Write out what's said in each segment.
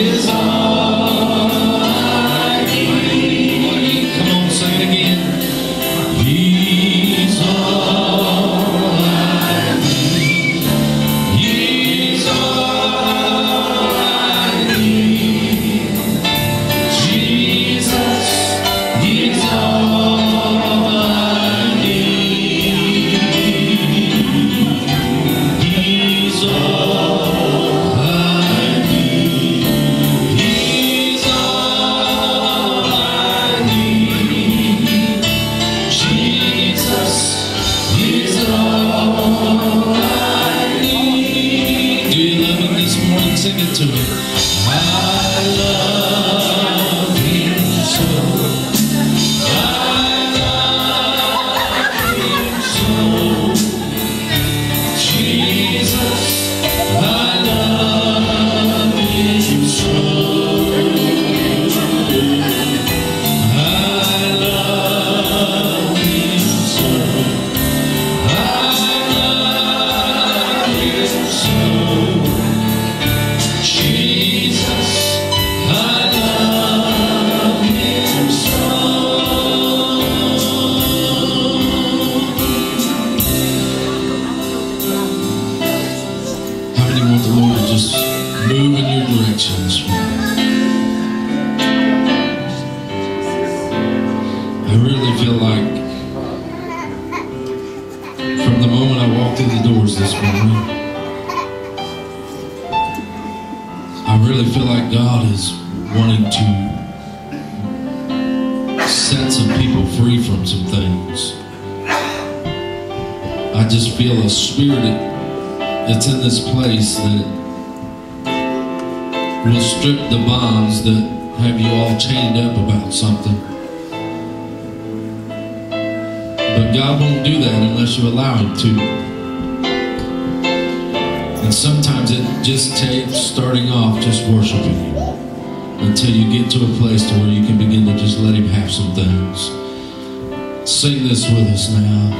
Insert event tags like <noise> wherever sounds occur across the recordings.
is all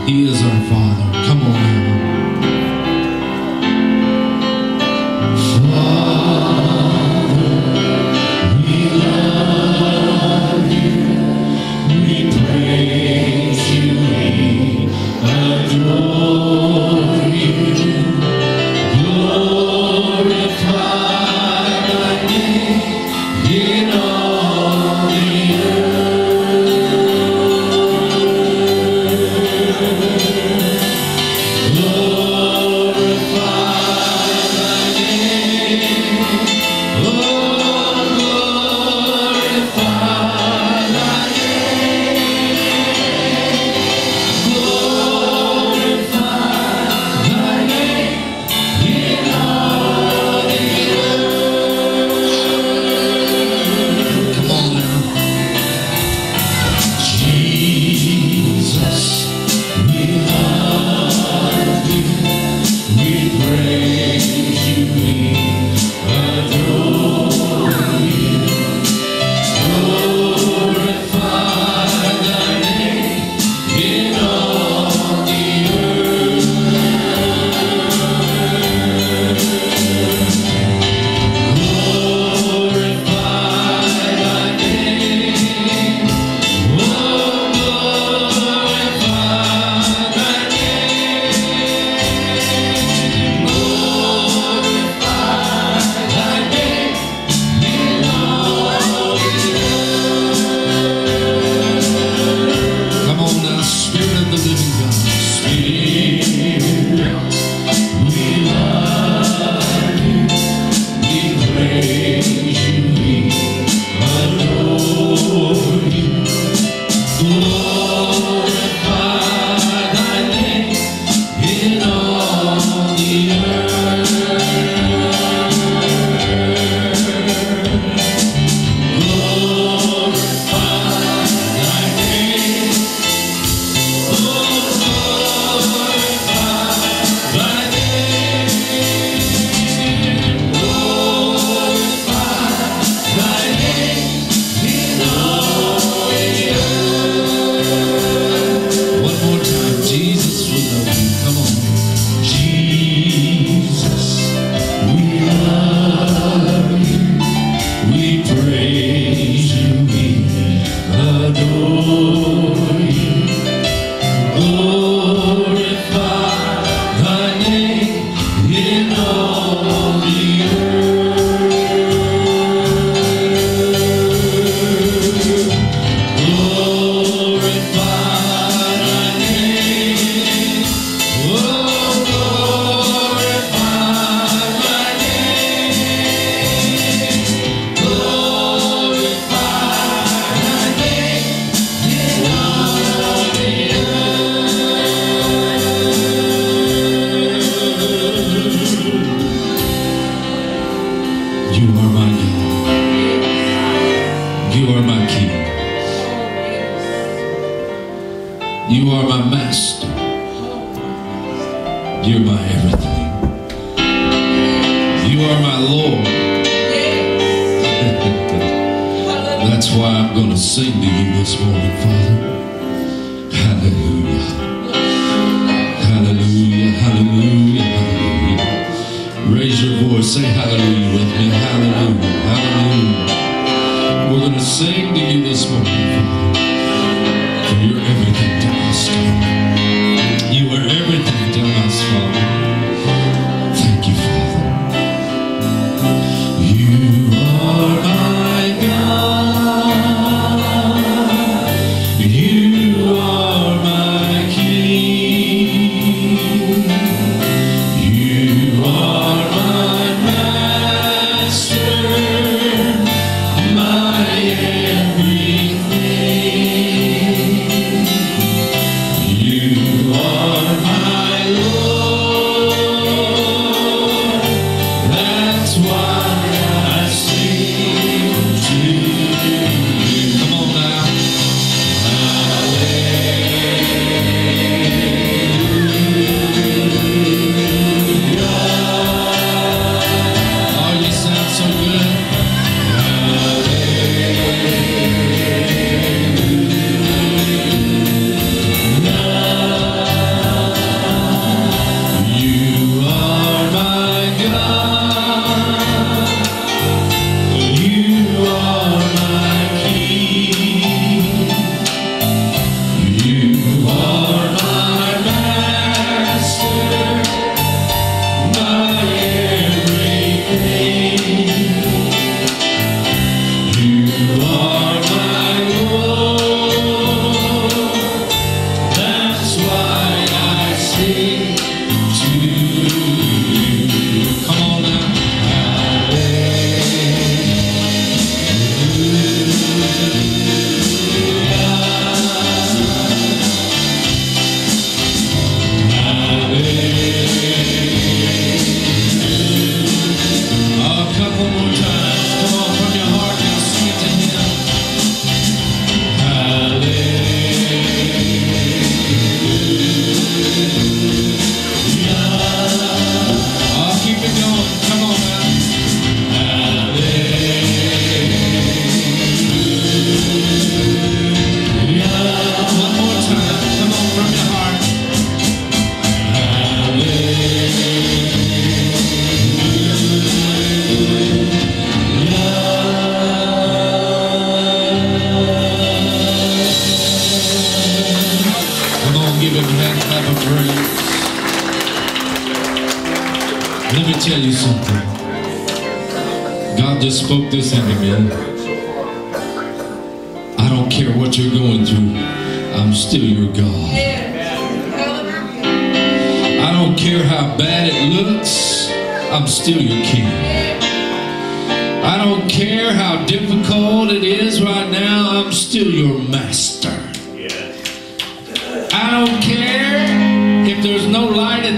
He is sing to you this morning,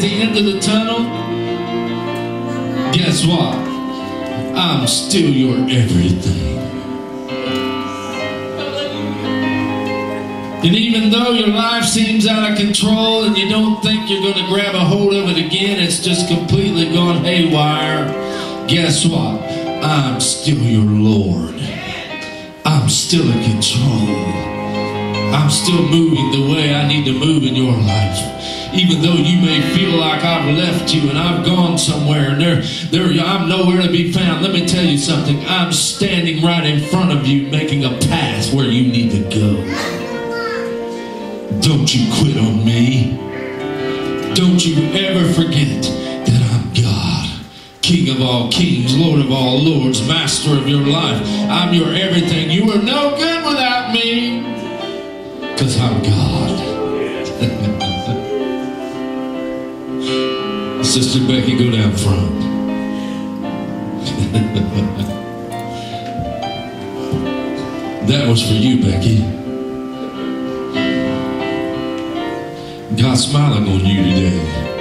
the end of the tunnel. Guess what? I'm still your everything. And even though your life seems out of control and you don't think you're going to grab a hold of it again, it's just completely gone haywire. Guess what? I'm still your Lord. I'm still in control. I'm still moving the way I need to move in your life. Even though you may feel like I've left you and I've gone somewhere and there, there I'm nowhere to be found. Let me tell you something. I'm standing right in front of you, making a path where you need to go. Don't you quit on me. Don't you ever forget that I'm God, King of all kings, Lord of all lords, Master of your life. I'm your everything. You are no good without me because I'm God. <laughs> Sister Becky, go down front. <laughs> that was for you, Becky. God's smiling on you today.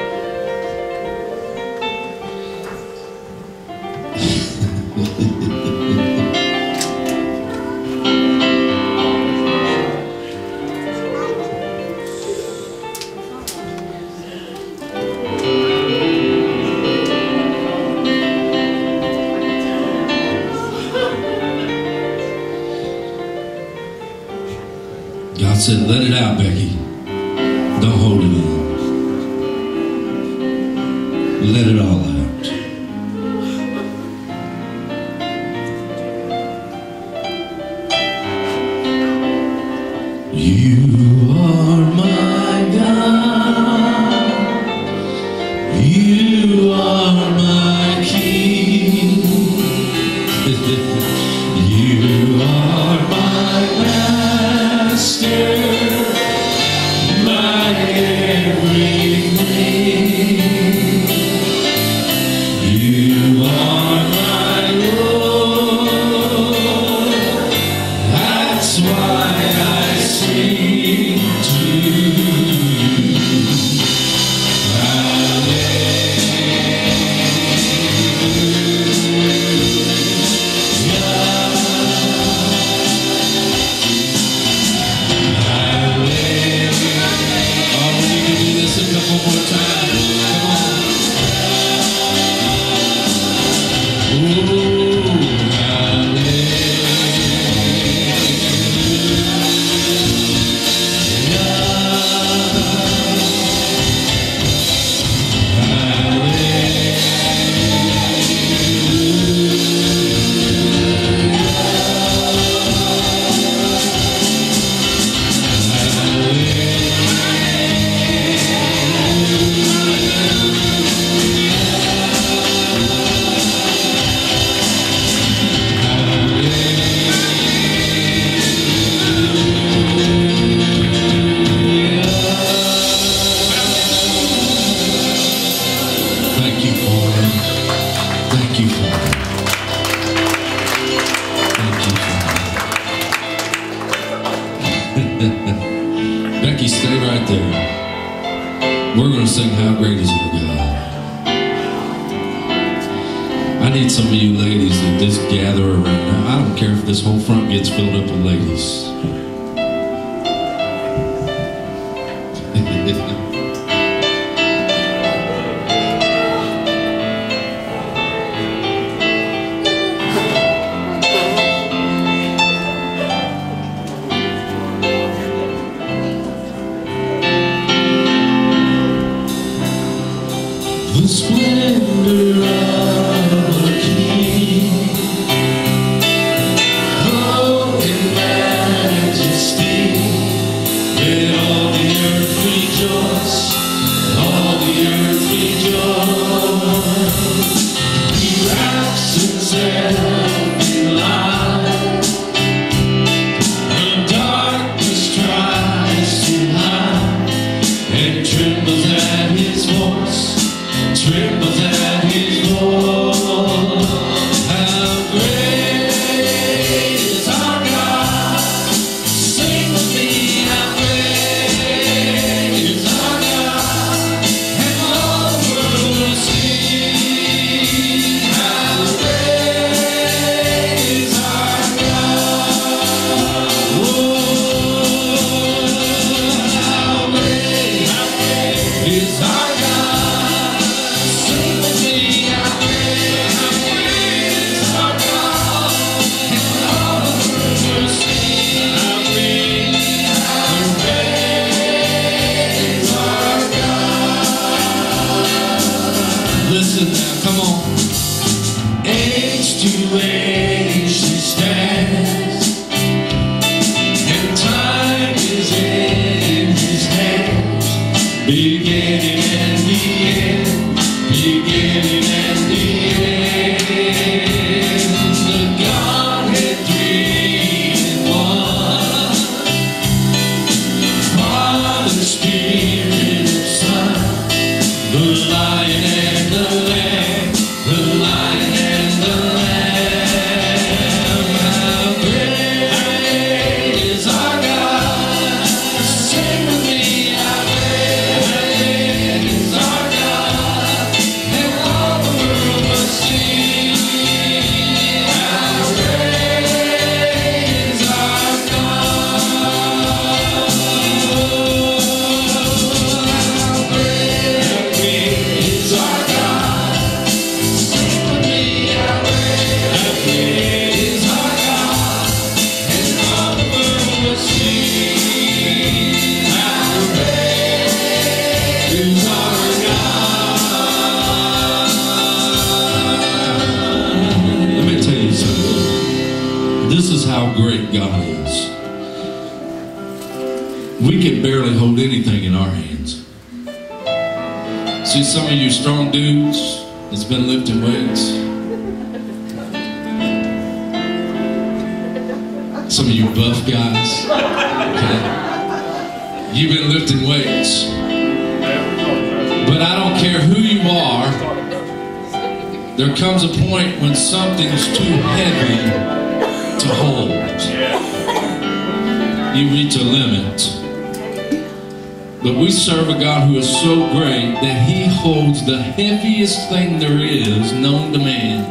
Serve a God who is so great that he holds the heaviest thing there is known to man,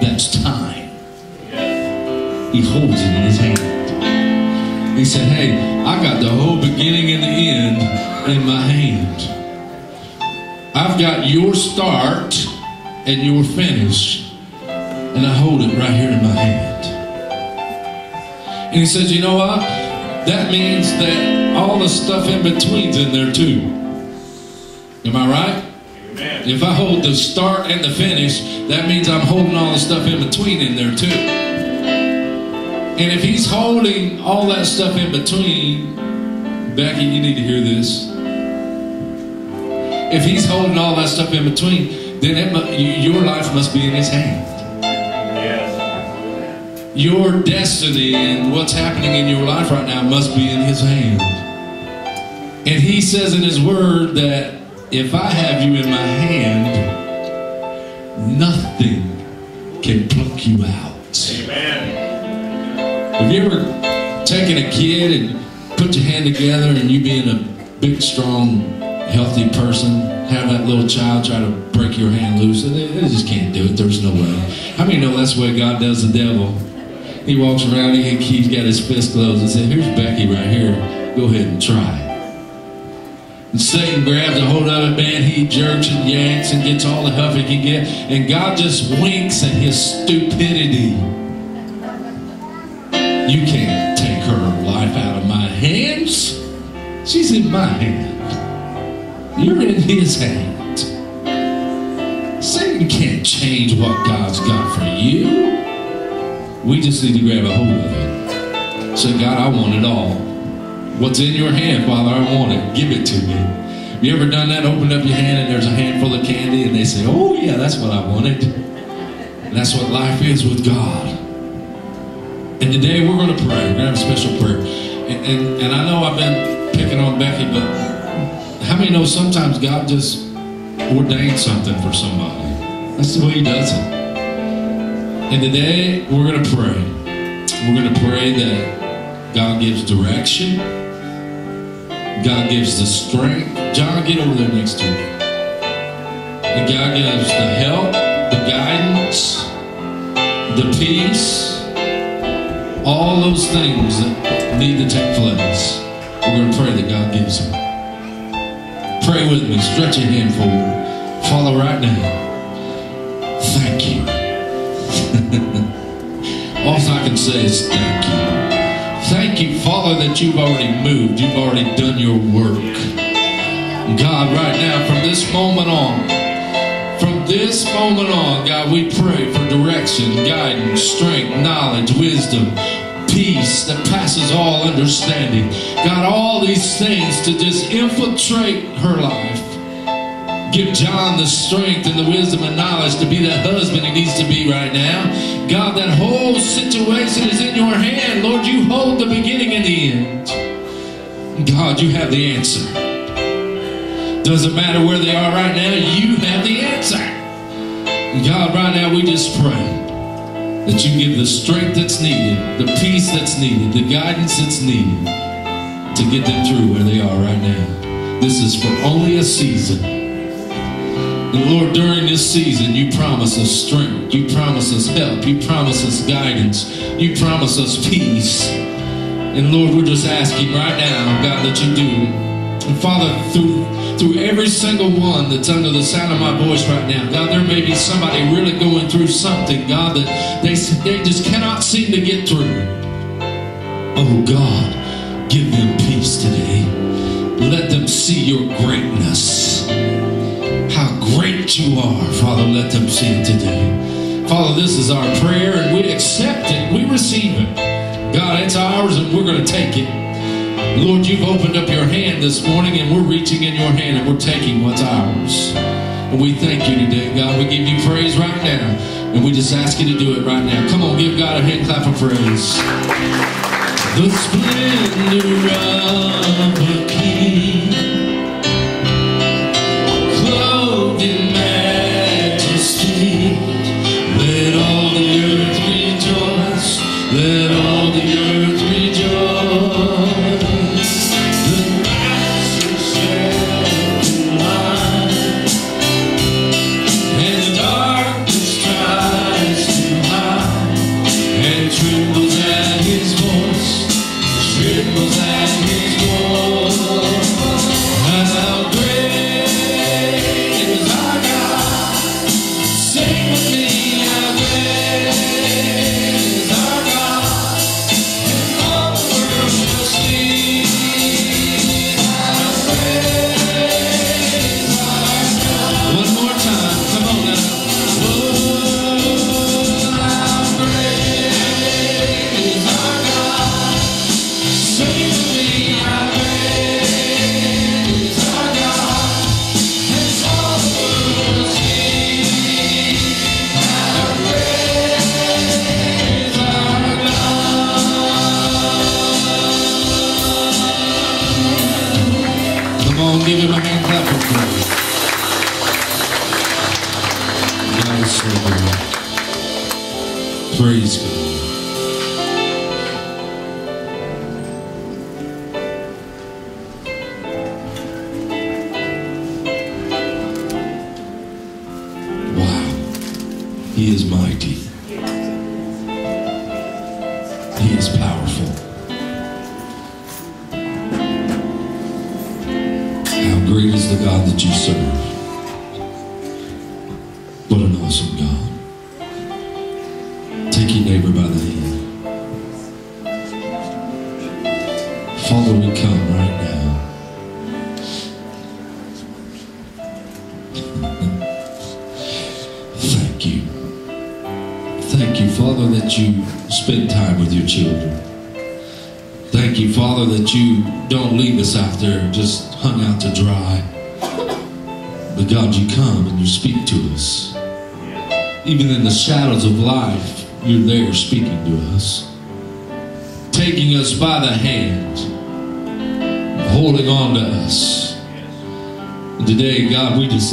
that's time. He holds it in his hand. He said, Hey, I got the whole beginning and the end in my hand. I've got your start and your finish, and I hold it right here in my hand. And he says, You know what? That means that all the stuff in between's in there too. Am I right? If I hold the start and the finish, that means I'm holding all the stuff in between in there too. And if he's holding all that stuff in between, Becky, you need to hear this. If he's holding all that stuff in between, then it, your life must be in his hand. Your destiny and what's happening in your life right now must be in his hand. And he says in his word that if I have you in my hand, nothing can pluck you out. Amen. Have you ever taken a kid and put your hand together and you being a big, strong, healthy person, have that little child try to break your hand loose? They, they just can't do it. There's no way. How many know that's the way God does the devil? He walks around, he, he's got his fist closed and says, Here's Becky right here. Go ahead and try. Satan grabs a hold of it, man. He jerks and yanks and gets all the help he can get. And God just winks at his stupidity. You can't take her life out of my hands. She's in my hand. You're in his hand. Satan can't change what God's got for you. We just need to grab a hold of it. Say, God, I want it all. What's in your hand, Father, I want it. Give it to me. Have you ever done that? Opened up your hand and there's a handful of candy and they say, oh yeah, that's what I wanted. And that's what life is with God. And today we're going to pray. We're going to have a special prayer. And, and, and I know I've been picking on Becky, but how many know sometimes God just ordained something for somebody? That's the way He does it. And today we're going to pray. We're going to pray that God gives direction. God gives the strength. John, get over there next to me. And God gives the help, the guidance, the peace, all those things that need to take place. We're going to pray that God gives them. Pray with me. Stretch your hand forward. Father, right now, thank you. <laughs> All I can say is thank you. Thank you, Father, that you've already moved. You've already done your work. God, right now, from this moment on, from this moment on, God, we pray for direction, guidance, strength, knowledge, wisdom, peace that passes all understanding. God, all these things to just infiltrate her life. Give John the strength and the wisdom and knowledge to be that husband he needs to be right now. God, that whole situation is in your hand. Lord, you hold the beginning and the end. God, you have the answer. Doesn't matter where they are right now, you have the answer. God, right now we just pray that you give the strength that's needed, the peace that's needed, the guidance that's needed to get them through where they are right now. This is for only a season. And Lord, during this season, you promise us strength. You promise us help. You promise us guidance. You promise us peace. And Lord, we're just asking right now, God, that you do it. And Father, through through every single one that's under the sound of my voice right now. God, there may be somebody really going through something, God, that they, they just cannot seem to get through. Oh, God, give them peace today. Let them see your greatness. You are, Father, let them see it today. Father, this is our prayer and we accept it. We receive it. God, it's ours and we're going to take it. Lord, you've opened up your hand this morning and we're reaching in your hand and we're taking what's ours. And we thank you today, God. We give you praise right now. And we just ask you to do it right now. Come on, give God a hand clap of praise. The splendor of a king,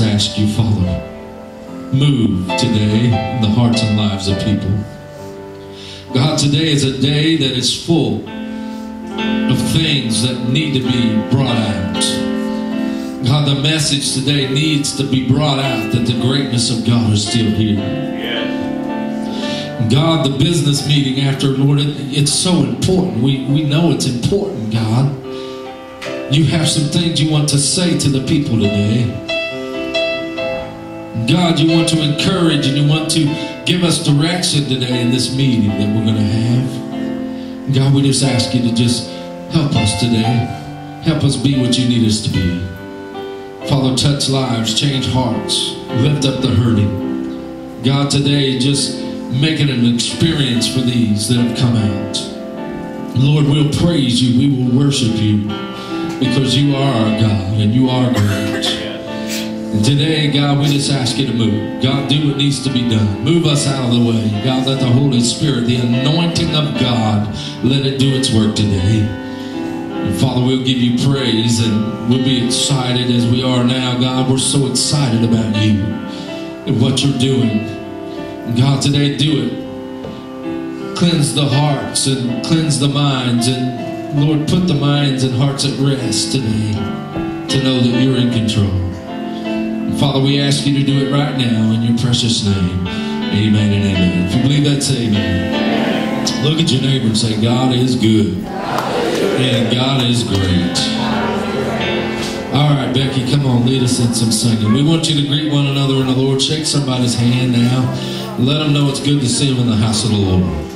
ask you, Father, move today in the hearts and lives of people. God, today is a day that is full of things that need to be brought out. God, the message today needs to be brought out that the greatness of God is still here. God, the business meeting after, Lord, it, it's so important. We, we know it's important, God. You have some things you want to say to the people today. God, you want to encourage and you want to give us direction today in this meeting that we're going to have. God, we just ask you to just help us today. Help us be what you need us to be. Father, touch lives, change hearts, lift up the hurting. God, today just make it an experience for these that have come out. Lord, we'll praise you. We will worship you because you are our God and you are great. Today, God, we just ask you to move. God, do what needs to be done. Move us out of the way. God, let the Holy Spirit, the anointing of God, let it do its work today. And Father, we'll give you praise and we'll be excited as we are now. God, we're so excited about you and what you're doing. And God, today, do it cleanse the hearts and cleanse the minds and Lord put the minds and hearts at rest today to know that you're in control. Father, we ask you to do it right now in your precious name. Amen and amen. If you believe that, say amen. Look at your neighbor and say, God is good. And God is great. All right, Becky, come on, lead us in some singing. We want you to greet one another in the Lord. Shake somebody's hand now. Let them know it's good to see them in the house of the Lord.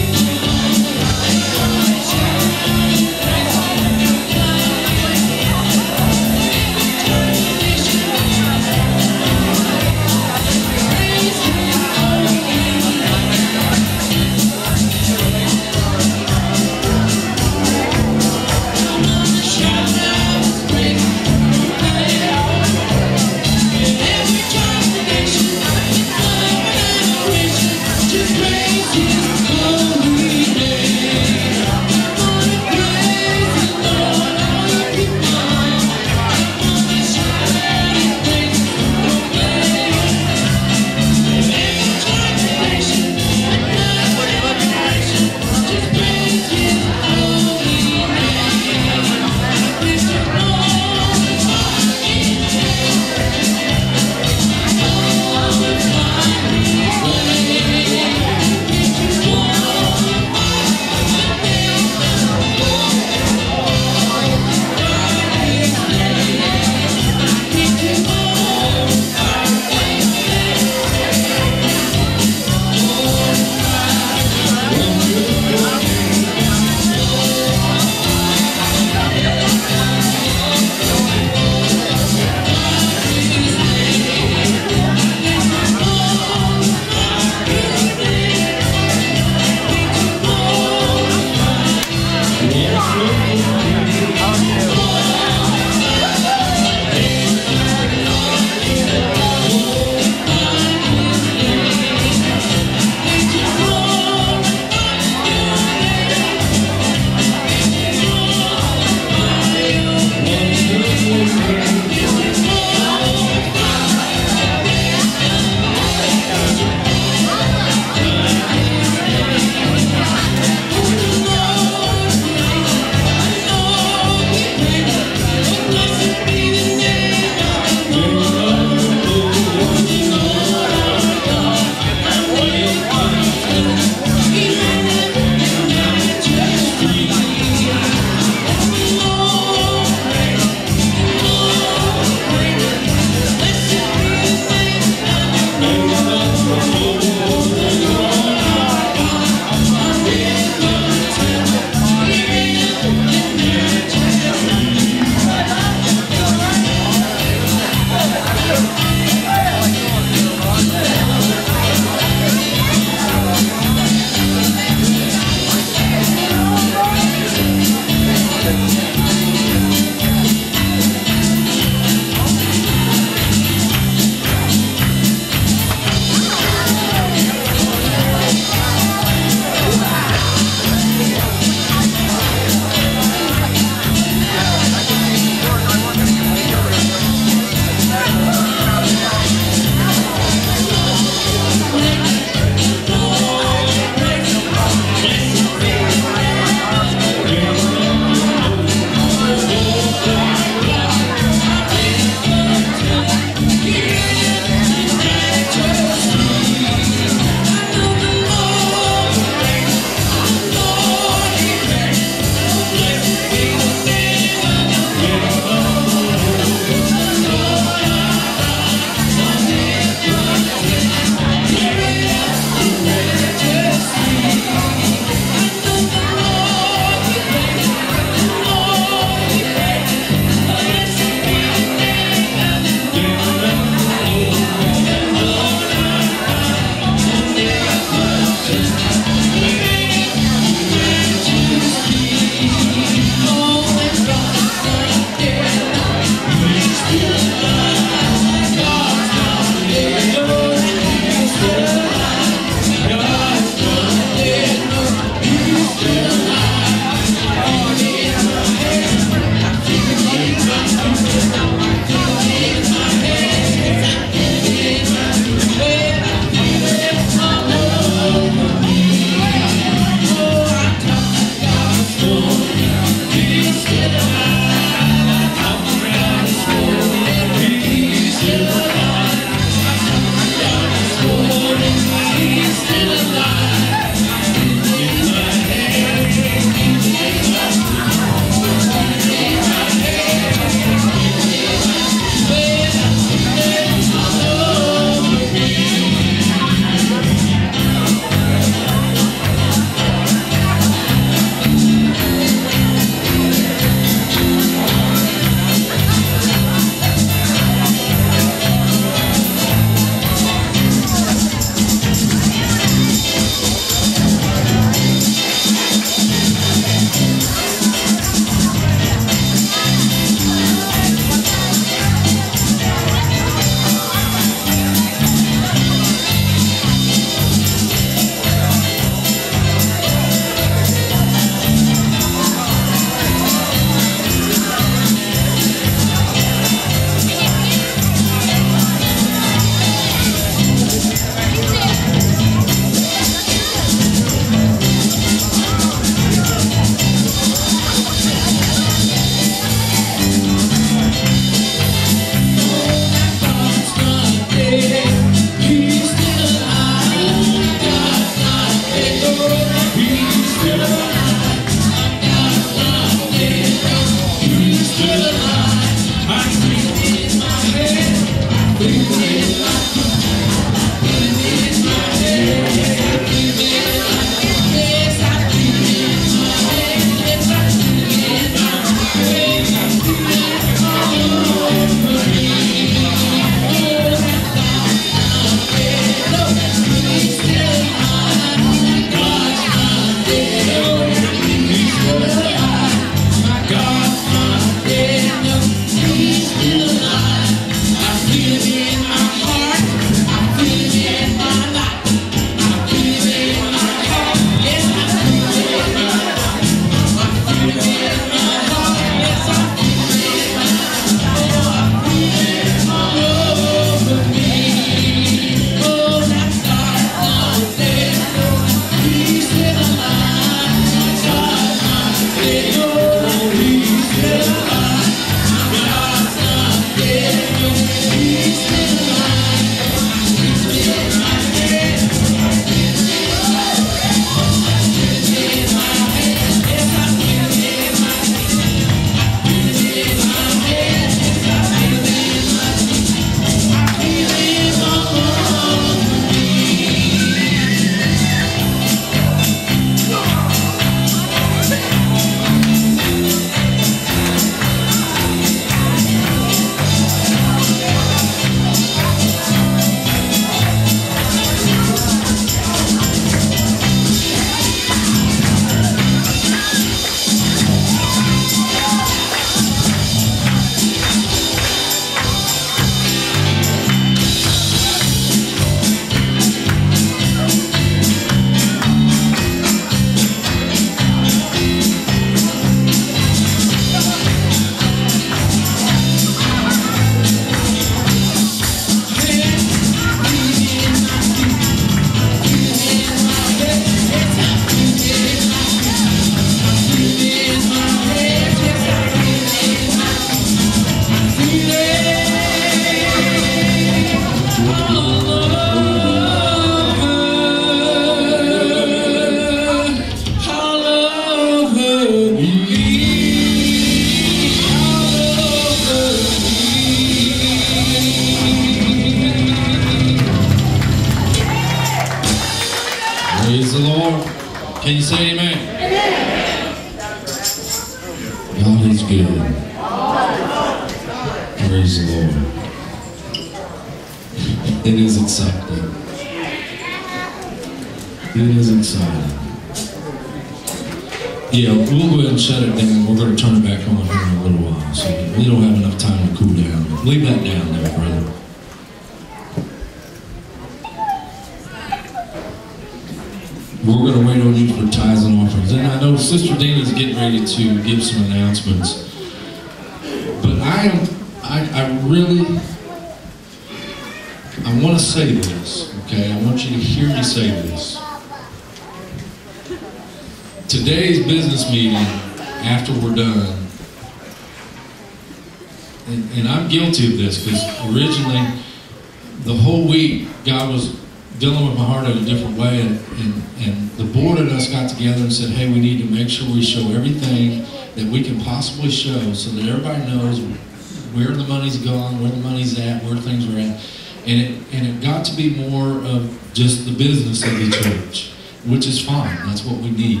Which is fine. That's what we need.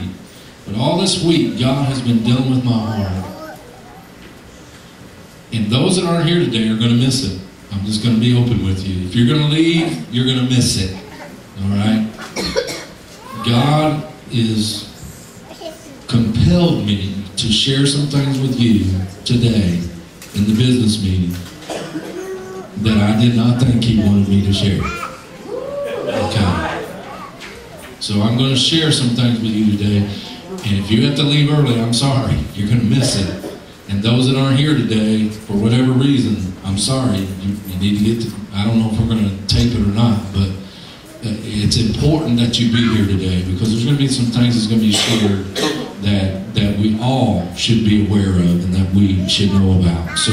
But all this week, God has been dealing with my heart. And those that aren't here today are going to miss it. I'm just going to be open with you. If you're going to leave, you're going to miss it. All right? God is compelled me to share some things with you today in the business meeting that I did not think He wanted me to share. So I'm going to share some things with you today. And if you have to leave early, I'm sorry. You're going to miss it. And those that aren't here today, for whatever reason, I'm sorry. You, you need to get to, I don't know if we're going to tape it or not, but uh, it's important that you be here today because there's going to be some things that's going to be shared that that we all should be aware of and that we should know about. So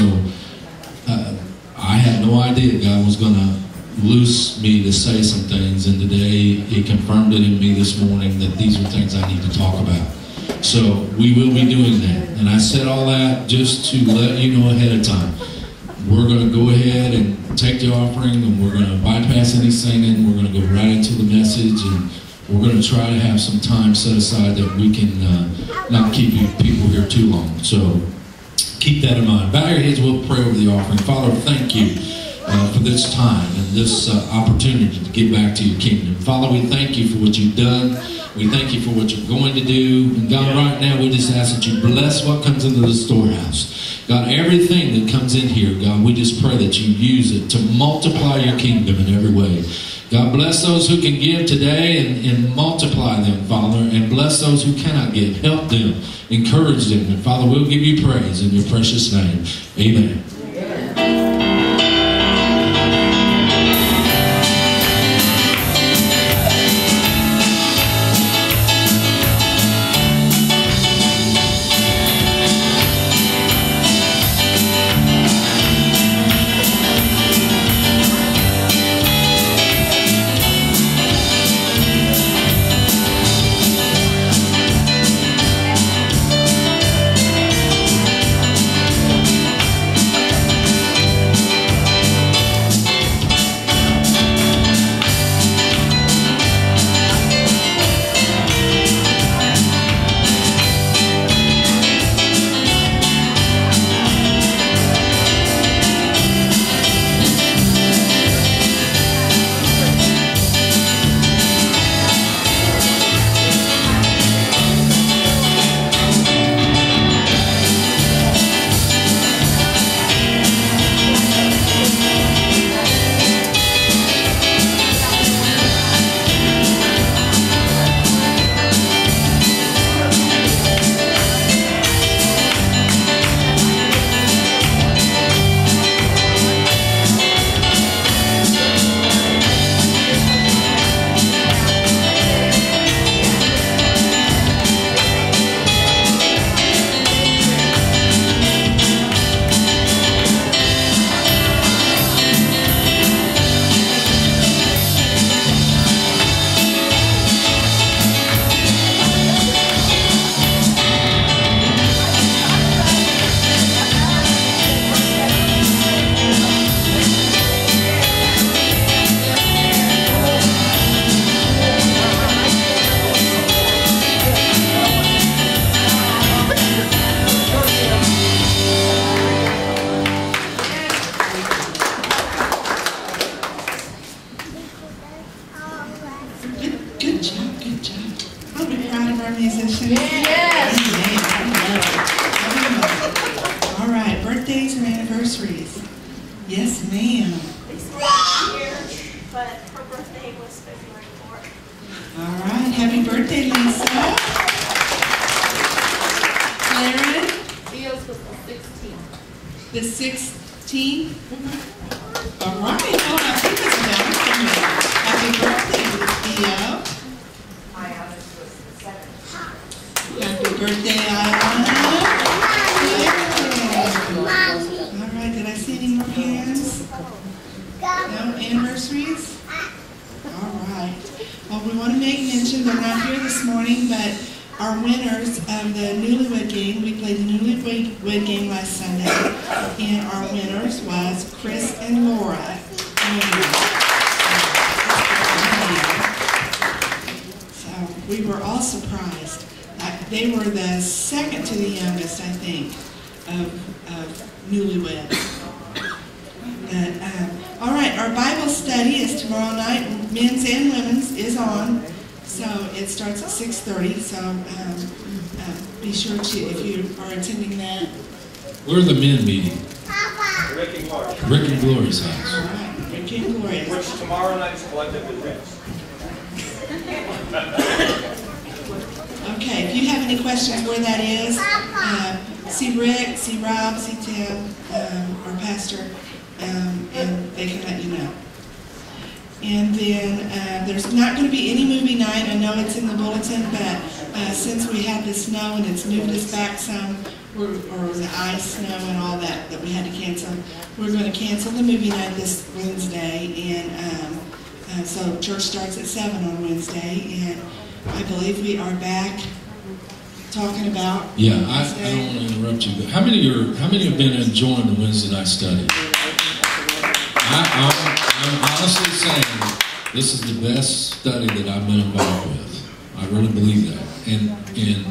uh, I had no idea God was going to loose me to say some things, and today He confirmed it in me this morning that these are things I need to talk about. So we will be doing that, and I said all that just to let you know ahead of time. We're going to go ahead and take the offering, and we're going to bypass any singing. We're going to go right into the message, and we're going to try to have some time set aside that we can uh, not keep you people here too long. So keep that in mind. Bow your heads. We'll pray over the offering. Father, thank you. Uh, for this time and this uh, opportunity to get back to your kingdom. Father, we thank you for what you've done. We thank you for what you're going to do. And God, right now, we just ask that you bless what comes into the storehouse. God, everything that comes in here, God, we just pray that you use it to multiply your kingdom in every way. God, bless those who can give today and, and multiply them, Father, and bless those who cannot give. Help them, encourage them. And Father, we'll give you praise in your precious name. Amen. anniversaries. Yes, ma'am. All right, happy birthday, Lisa. Claren? Theo's the 16th. The 16th? Mm-hmm. All right, I think Happy birthday, Theo. My was the 7th. Happy birthday, morning, but our winners of the Newlywed Game, we played the Newlywed Game last Sunday, and our winners was Chris and Laura. So we were all surprised. They were the second to the youngest, I think, of, of newlyweds. But, um, all right, our Bible study is tomorrow night, men's and women's is on. So it starts at 6:30, so um, uh, be sure to, if you are attending that. Where are the men meeting? Rick and Clark, Rick and Glory's house. right, Rick and Gloria. which tomorrow night's collective is Okay, if you have any questions where that is, uh, see Rick, see Rob, see Tim, um, our pastor, um, and they can let you know. And then uh, there's not going to be any movie night. I know it's in the bulletin, but uh, since we had the snow and it's moved us back some, or, or the ice, snow, and all that that we had to cancel, we're going to cancel the movie night this Wednesday. And um, uh, so church starts at seven on Wednesday, and I believe we are back talking about. Yeah, I, I don't want to interrupt you, but how many are how many have been enjoying the Wednesday night study? I, I'm, I'm honestly saying this is the best study that I've been involved with. I really believe that. And and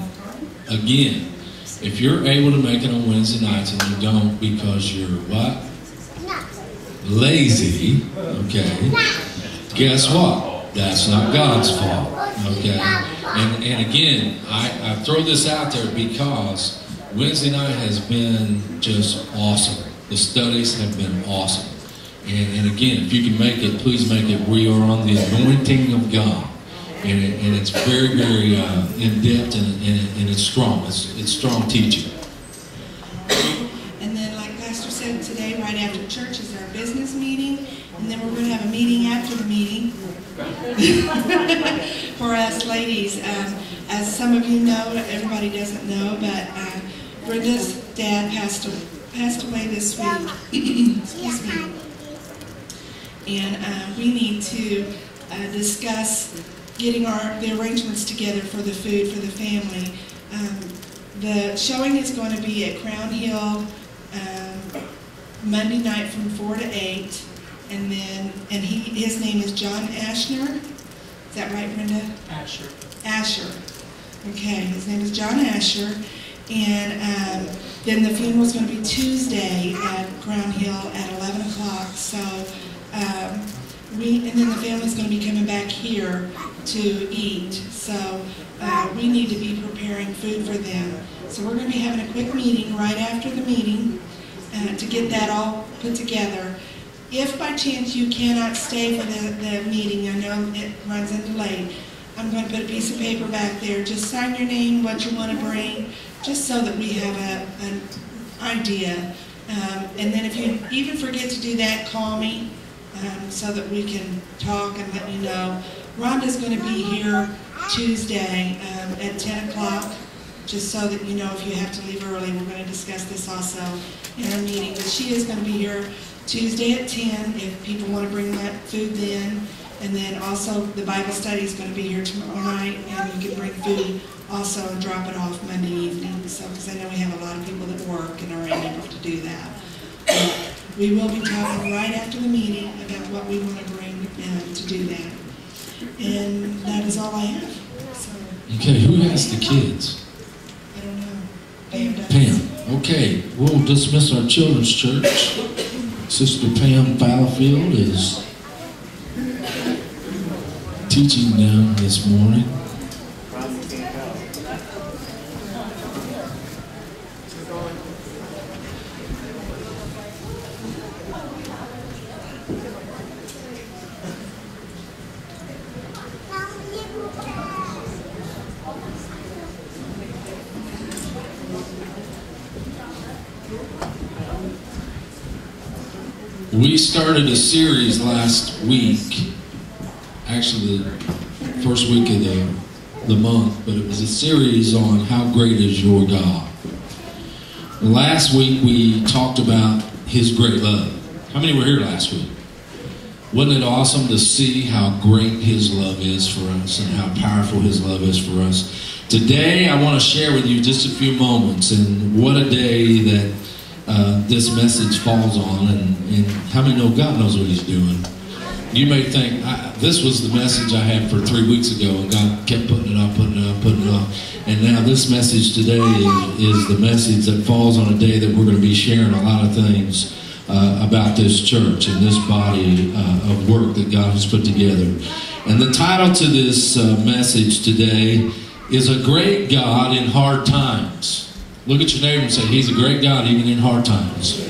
again, if you're able to make it on Wednesday nights and you don't because you're what? Lazy, okay? Guess what? That's not God's fault, okay? And, and again, I, I throw this out there because Wednesday night has been just awesome. The studies have been awesome. And, and again, if you can make it, please make it. We are on the anointing of God. And, it, and it's very, very uh, in depth and, and, and it's strong. It's, it's strong teaching. And then, like Pastor said today, right after church is our business meeting, and then we're going to have a meeting after the meeting <laughs> for us ladies. Um, as some of you know, everybody doesn't know, but uh, Brenda's dad passed passed away this week. <coughs> Excuse me. And uh, we need to uh, discuss getting our the arrangements together for the food for the family. Um, the showing is going to be at Crown Hill um, Monday night from four to eight, and then and he his name is John Ashner. Is that right, Brenda? Asher. Asher. Okay, his name is John Asher. And um, then the funeral is going to be Tuesday at Crown Hill at 11 o'clock. So um, we, and then the family's going to be coming back here to eat. So uh, we need to be preparing food for them. So we're going to be having a quick meeting right after the meeting uh, to get that all put together. If by chance you cannot stay for the, the meeting, I know it runs into late, I'm going to put a piece of paper back there. Just sign your name, what you want to bring, just so that we have a, an idea. Um, and then if you even forget to do that, call me um, so that we can talk and let you know. Rhonda's going to be here Tuesday um, at 10 o'clock, just so that you know if you have to leave early. We're going to discuss this also in our meeting. But she is going to be here Tuesday at 10 if people want to bring that food then. And then also the Bible study is going to be here tomorrow night, and you can bring food also and drop it off Monday evening. So, because I know we have a lot of people that work and are unable to do that. We will be talking right after the meeting about what we want to bring um, to do that. And that is all I have. So, Okay, who has the kids? I don't know. Pam does. Pam. Okay, we'll dismiss our children's church. Sister Pam Fallowfield is teaching them this morning. Started a series last week, actually the first week of the, the month, but it was a series on how great is your God. Last week we talked about his great love. How many were here last week? Wasn't it awesome to see how great his love is for us and how powerful his love is for us? Today I want to share with you just a few moments and what a day that uh, this message falls on and, and how many know God knows what he's doing? You may think, this was the message I had for three weeks ago, and God kept putting it off, putting it off, putting it off. And now this message today is, is the message that falls on a day that we're going to be sharing a lot of things uh, about this church and this body uh, of work that God has put together. And the title to this uh, message today is A Great God in Hard Times. Look at your neighbor and say, He's a great God even in hard times.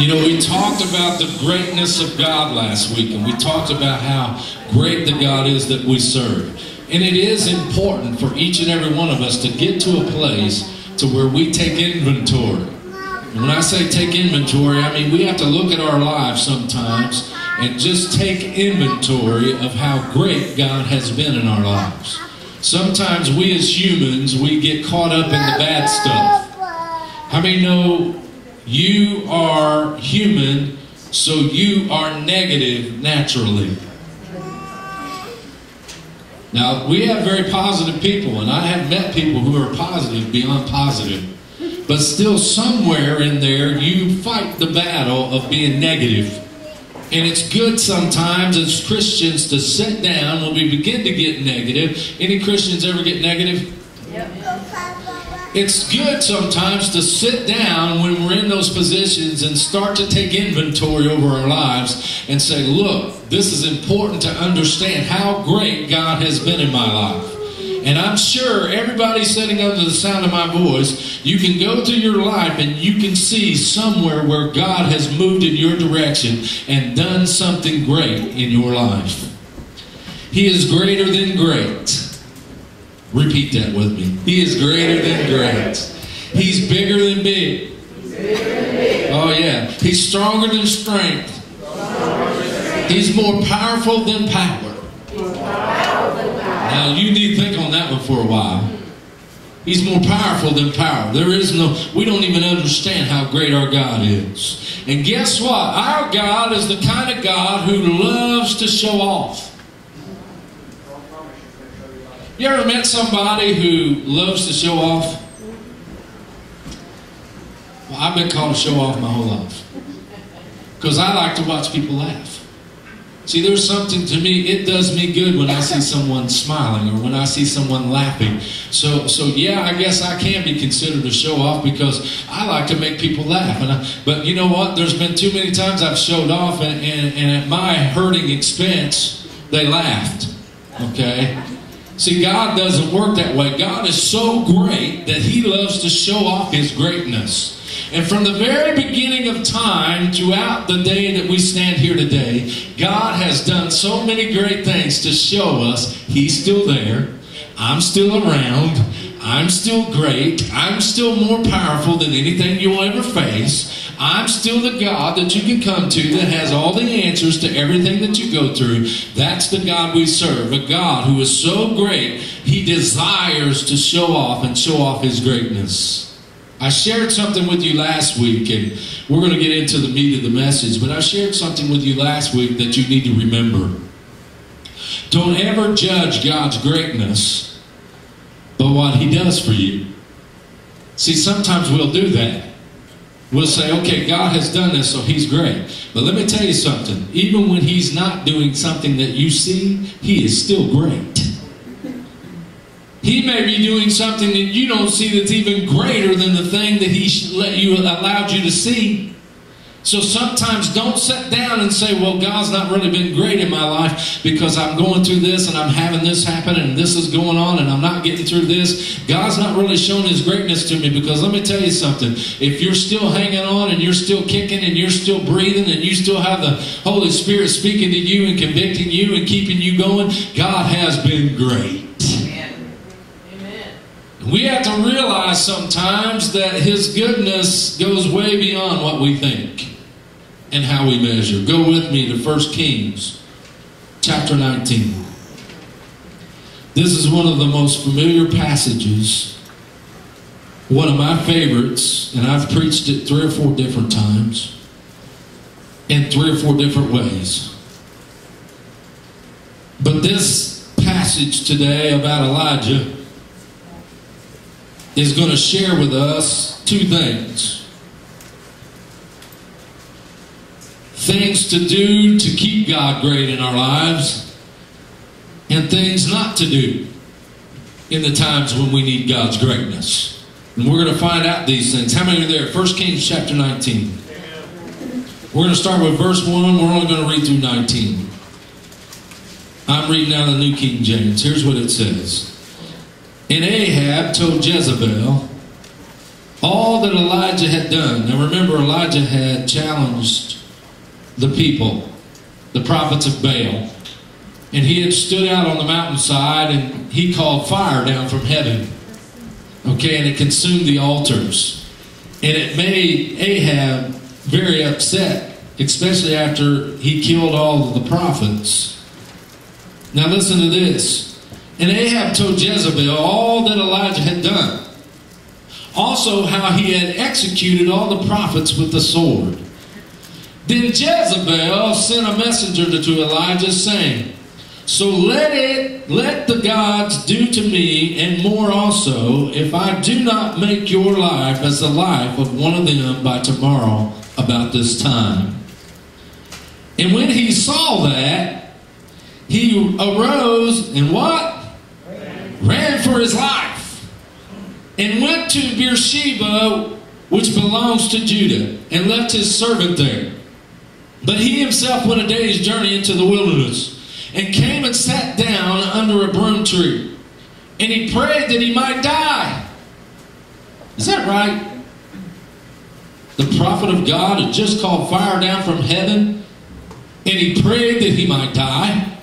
You know, we talked about the greatness of God last week, and we talked about how great the God is that we serve. And it is important for each and every one of us to get to a place to where we take inventory. And when I say take inventory, I mean we have to look at our lives sometimes and just take inventory of how great God has been in our lives. Sometimes we as humans, we get caught up in the bad stuff. How many know you are human, so you are negative naturally? Now, we have very positive people, and I have met people who are positive beyond positive. But still, somewhere in there, you fight the battle of being negative. And it's good sometimes as Christians to sit down when we begin to get negative. Any Christians ever get negative? Yep. It's good sometimes to sit down when we're in those positions and start to take inventory over our lives and say, look, this is important to understand how great God has been in my life. And I'm sure everybody sitting under the sound of my voice, you can go through your life and you can see somewhere where God has moved in your direction and done something great in your life. He is greater than great. Repeat that with me. He is greater than great. He's bigger than big. Oh, yeah. He's stronger than strength. He's more powerful than power. Now, you need to think for a while. He's more powerful than power. There is no, we don't even understand how great our God is. And guess what? Our God is the kind of God who loves to show off. You ever met somebody who loves to show off? Well, I've been called to show off my whole life. Because I like to watch people laugh. See, there's something to me, it does me good when I see someone smiling or when I see someone laughing. So, so yeah, I guess I can be considered a show off because I like to make people laugh. And I, but you know what? There's been too many times I've showed off and, and, and at my hurting expense, they laughed. Okay? See, God doesn't work that way. God is so great that He loves to show off His greatness. And from the very beginning of time throughout the day that we stand here today, God has done so many great things to show us He's still there. I'm still around. I'm still great. I'm still more powerful than anything you'll ever face. I'm still the God that you can come to that has all the answers to everything that you go through. That's the God we serve. A God who is so great, He desires to show off and show off His greatness. I shared something with you last week, and we're going to get into the meat of the message, but I shared something with you last week that you need to remember. Don't ever judge God's greatness by what He does for you. See, sometimes we'll do that. We'll say, okay, God has done this, so He's great. But let me tell you something. Even when He's not doing something that you see, He is still great. He may be doing something that you don't see that's even greater than the thing that He let you allowed you to see. So sometimes don't sit down and say, well, God's not really been great in my life because I'm going through this and I'm having this happen and this is going on and I'm not getting through this. God's not really showing his greatness to me because let me tell you something. If you're still hanging on and you're still kicking and you're still breathing and you still have the Holy Spirit speaking to you and convicting you and keeping you going, God has been great. Amen. We have to realize sometimes that His goodness goes way beyond what we think and how we measure. Go with me to 1 Kings chapter 19. This is one of the most familiar passages, one of my favorites, and I've preached it three or four different times in three or four different ways. But this passage today about Elijah is going to share with us two things things to do to keep God great in our lives, and things not to do in the times when we need God's greatness. And we're going to find out these things. How many are there? 1 Kings chapter 19. We're going to start with verse 1. We're only going to read through 19. I'm reading out the New King James. Here's what it says. And Ahab told Jezebel all that Elijah had done. Now remember, Elijah had challenged the people, the prophets of Baal. And he had stood out on the mountainside and he called fire down from heaven. Okay, and it consumed the altars. And it made Ahab very upset, especially after he killed all of the prophets. Now listen to this. And Ahab told Jezebel all that Elijah had done. Also, how he had executed all the prophets with the sword. Then Jezebel sent a messenger to Elijah, saying, So let it, let the gods do to me, and more also, if I do not make your life as the life of one of them by tomorrow about this time. And when he saw that, he arose and what? Ran for his life. And went to Beersheba, which belongs to Judah, and left his servant there. But he himself went a day's journey into the wilderness, and came and sat down under a broom tree. And he prayed that he might die. Is that right? The prophet of God had just called fire down from heaven, and he prayed that he might die.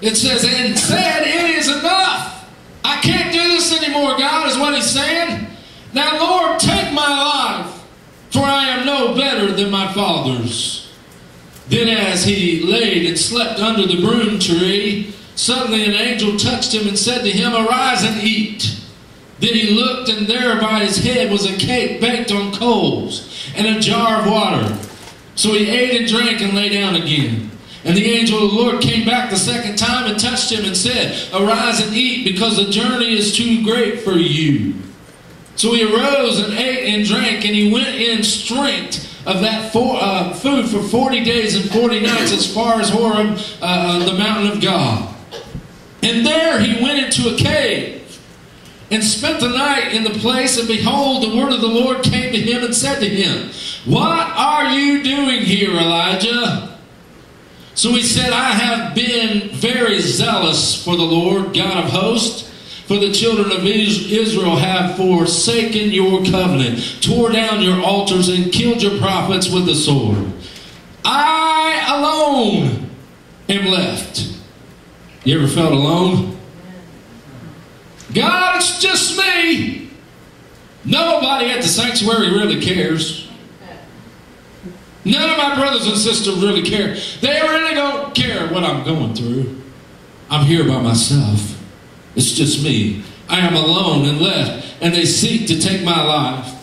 It says, and said, It is enough. I can't do this anymore, God, is what he's saying. Now, Lord, take my life, for I am no better than my fathers. Then, as he laid and slept under the broom tree, suddenly an angel touched him and said to him, Arise and eat. Then he looked, and there by his head was a cake baked on coals and a jar of water. So he ate and drank and lay down again. And the angel of the Lord came back the second time and touched him and said, Arise and eat, because the journey is too great for you. So he arose and ate and drank, and he went in strength of that for, uh, food for 40 days and 40 nights as far as Horeb, uh, the mountain of God. And there he went into a cave and spent the night in the place. And behold, the word of the Lord came to him and said to him, What are you doing here, Elijah? So he said, I have been very zealous for the Lord God of hosts. For the children of Israel have forsaken your covenant, tore down your altars, and killed your prophets with the sword. I alone am left. You ever felt alone? God, it's just me. Nobody at the sanctuary really cares. None of my brothers and sisters really care. They really don't care what I'm going through. I'm here by myself. It's just me. I am alone and left, and they seek to take my life.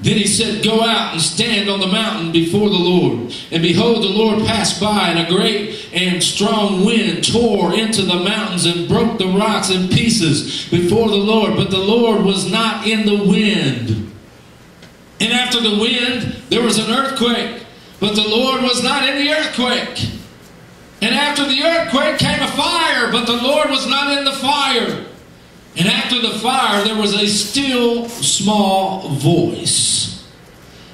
Then he said, Go out and stand on the mountain before the Lord. And behold, the Lord passed by, and a great and strong wind tore into the mountains and broke the rocks in pieces before the Lord. But the Lord was not in the wind. And after the wind, there was an earthquake. But the Lord was not in the earthquake. And after the earthquake came a fire, but the Lord was not in the fire. And after the fire, there was a still small voice.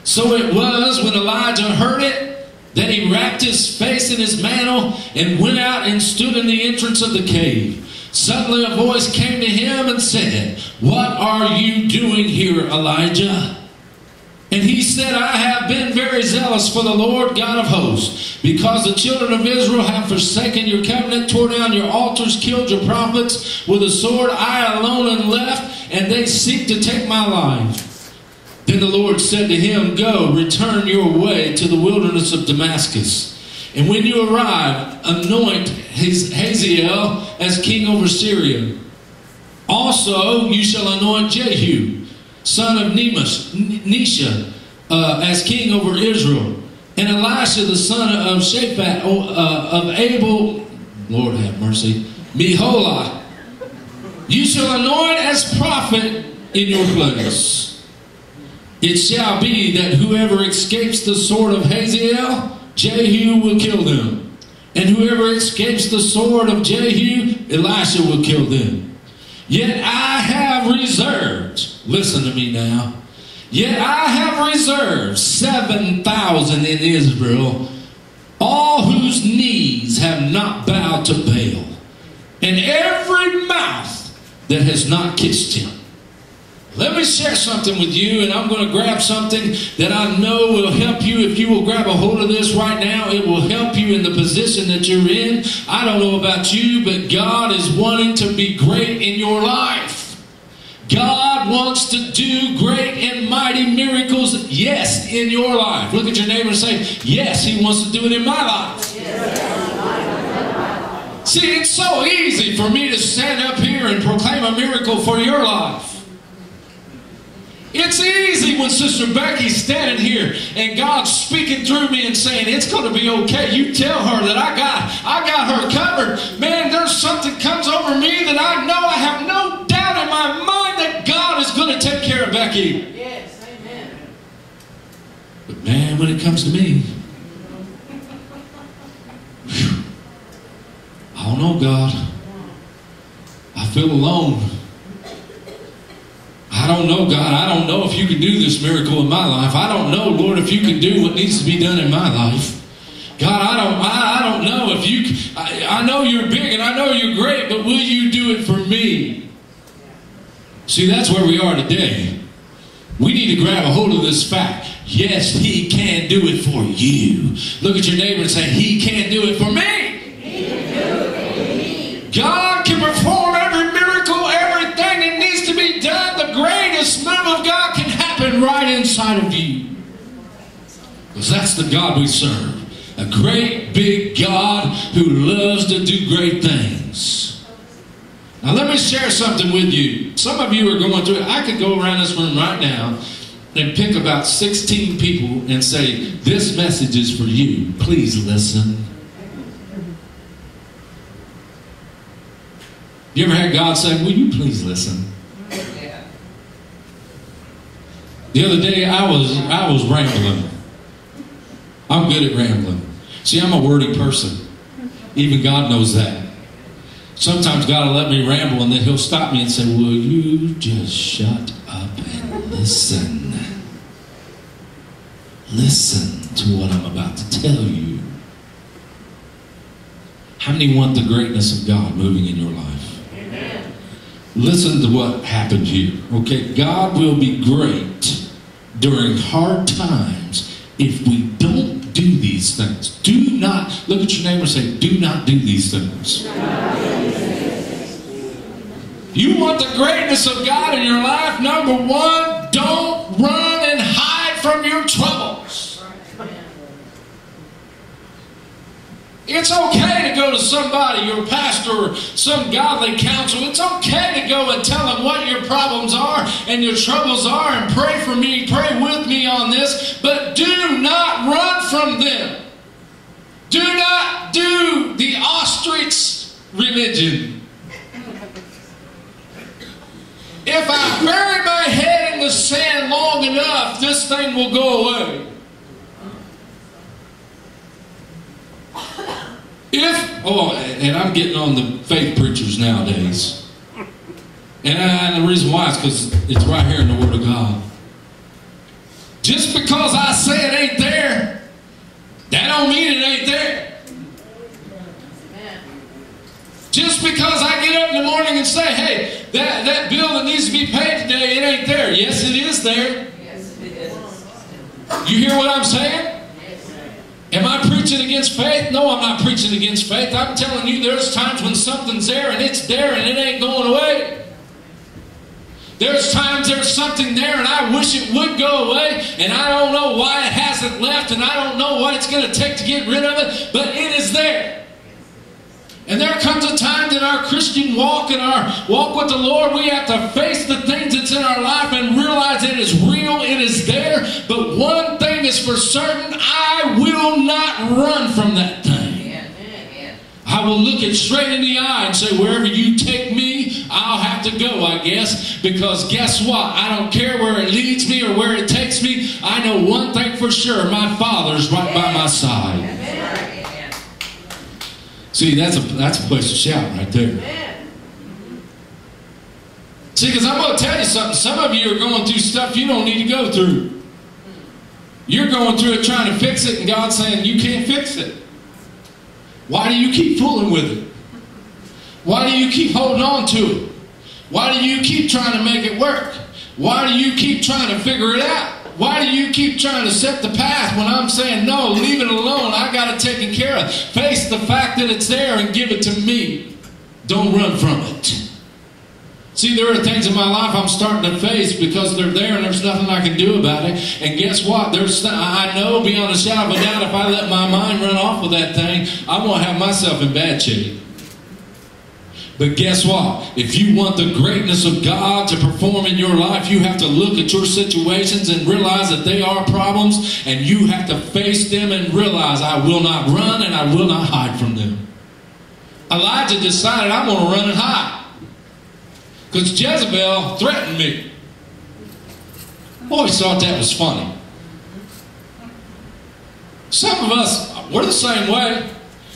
So it was when Elijah heard it that he wrapped his face in his mantle and went out and stood in the entrance of the cave. Suddenly a voice came to him and said, What are you doing here, Elijah? And he said, I have been very zealous for the Lord God of hosts, because the children of Israel have forsaken your covenant, tore down your altars, killed your prophets with a sword. I alone am left, and they seek to take my life. Then the Lord said to him, Go, return your way to the wilderness of Damascus. And when you arrive, anoint Hazael as king over Syria. Also, you shall anoint Jehu, son of Nemash, Nisha, uh, as king over Israel. And Elisha, the son of Shaphat, uh, of Abel, Lord have mercy, Meholah, you shall anoint as prophet in your place. It shall be that whoever escapes the sword of Hazael, Jehu will kill them. And whoever escapes the sword of Jehu, Elisha will kill them. Yet I have reserved, listen to me now, yet I have reserved 7,000 in Israel, all whose knees have not bowed to Baal, and every mouth that has not kissed him. Let me share something with you, and I'm going to grab something that I know will help you. If you will grab a hold of this right now, it will help you in the position that you're in. I don't know about you, but God is wanting to be great in your life. God wants to do great and mighty miracles, yes, in your life. Look at your neighbor and say, Yes, He wants to do it in my life. See, it's so easy for me to stand up here and proclaim a miracle for your life. It's easy when Sister Becky's standing here and God's speaking through me and saying it's going to be okay. You tell her that I got I got her covered. Man, there's something comes over me that I know I have no doubt in my mind that God is going to take care of Becky. Yes, amen. But man, when it comes to me, whew, I don't know, God. I feel alone. I don't know, God. I don't know if you can do this miracle in my life. I don't know, Lord, if you can do what needs to be done in my life. God, I don't, I, I don't know if you. I, I know you're big and I know you're great, but will you do it for me? See, that's where we are today. We need to grab a hold of this fact. Yes, He can do it for you. Look at your neighbor and say, He can do it for me. Right inside of you. Because that's the God we serve. A great big God who loves to do great things. Now, let me share something with you. Some of you are going through it. I could go around this room right now and pick about 16 people and say, This message is for you. Please listen. You ever had God say, Will you please listen? The other day I was I was rambling. I'm good at rambling. See, I'm a wordy person. Even God knows that. Sometimes God will let me ramble and then he'll stop me and say, Will you just shut up and listen? Listen to what I'm about to tell you. How many want the greatness of God moving in your life? Amen. Listen to what happened here. Okay, God will be great during hard times if we don't do these things. Do not, look at your neighbor and say, do not do these things. You want the greatness of God in your life? Number one, don't run and hide from your troubles. It's okay to go to somebody, your pastor, or some godly counsel. It's okay to go and tell them what your problems are and your troubles are and pray for me, pray with me on this, but do not run from them. Do not do the ostrich religion. If I bury my head in the sand long enough, this thing will go away. If, oh, and I'm getting on the faith preachers nowadays. And, and the reason why is because it's right here in the Word of God. Just because I say it ain't there, that don't mean it ain't there. Just because I get up in the morning and say, hey, that, that bill that needs to be paid today, it ain't there. Yes, it is there. Yes, it is. You hear what I'm saying? Am I preaching against faith? No, I'm not preaching against faith. I'm telling you, there's times when something's there and it's there and it ain't going away. There's times there's something there and I wish it would go away and I don't know why it hasn't left and I don't know what it's going to take to get rid of it, but it is there. And there comes a time in our Christian walk and our walk with the Lord, we have to face the things that's in our life and realize it is real, it is there. But one thing is for certain I will not run from that thing. I will look it straight in the eye and say, wherever you take me, I'll have to go, I guess. Because guess what? I don't care where it leads me or where it takes me. I know one thing for sure my Father's right by my side. See, that's a, that's a place to shout right there. See, because I'm going to tell you something. Some of you are going through stuff you don't need to go through. You're going through it trying to fix it, and God's saying, You can't fix it. Why do you keep fooling with it? Why do you keep holding on to it? Why do you keep trying to make it work? Why do you keep trying to figure it out? Why do you keep trying to set the path when I'm saying, no, leave it alone. I got it taken care of. Face the fact that it's there and give it to me. Don't run from it. See, there are things in my life I'm starting to face because they're there and there's nothing I can do about it. And guess what? There's I know beyond a shadow of a doubt if I let my mind run off with that thing, I'm going to have myself in bad shape. But guess what? If you want the greatness of God to perform in your life, you have to look at your situations and realize that they are problems, and you have to face them and realize, I will not run and I will not hide from them. Elijah decided, I'm going to run and hide. Because Jezebel threatened me. Always thought that was funny. Some of us, we're the same way.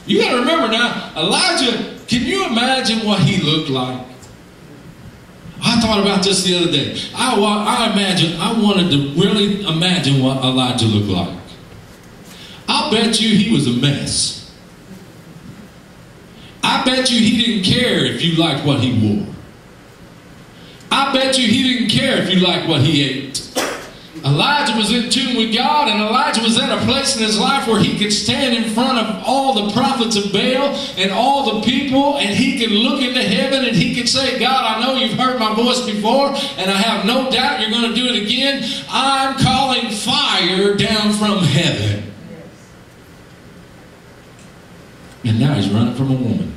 You got to remember now, Elijah, can you imagine what he looked like? I thought about this the other day. I, I imagine, I wanted to really imagine what Elijah looked like. I'll bet you he was a mess. I bet you he didn't care if you liked what he wore. I bet you he didn't care if you liked what he ate. Elijah was in tune with God, and Elijah was at a place in his life where he could stand in front of all the prophets of Baal and all the people, and he could look into heaven and he could say, God, I know you've heard my voice before, and I have no doubt you're going to do it again. I'm calling fire down from heaven. And now he's running from a woman.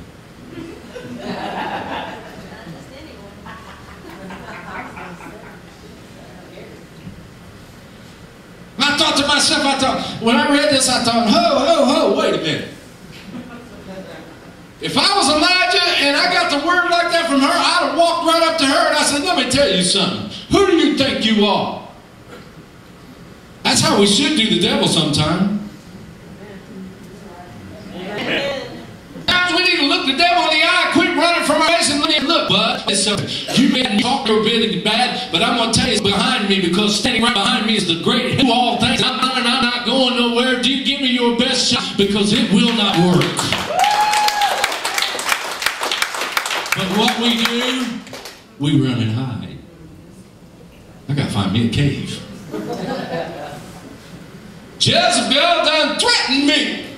I thought to myself, I thought, when I read this, I thought, ho, ho, ho, wait a minute. If I was Elijah and I got the word like that from her, I'd have walked right up to her and I said, let me tell you something. Who do you think you are? That's how we should do the devil sometime. We need to look the devil in the eye, quit running from our face and look, bud. You may talk bit bad, but I'm going to tell you behind me because standing right behind me is the great who all things. I'm not, I'm not going nowhere. Do you give me your best shot because it will not work. But what we do, we run and hide. I got to find me a cave. Jezebel done threatened me.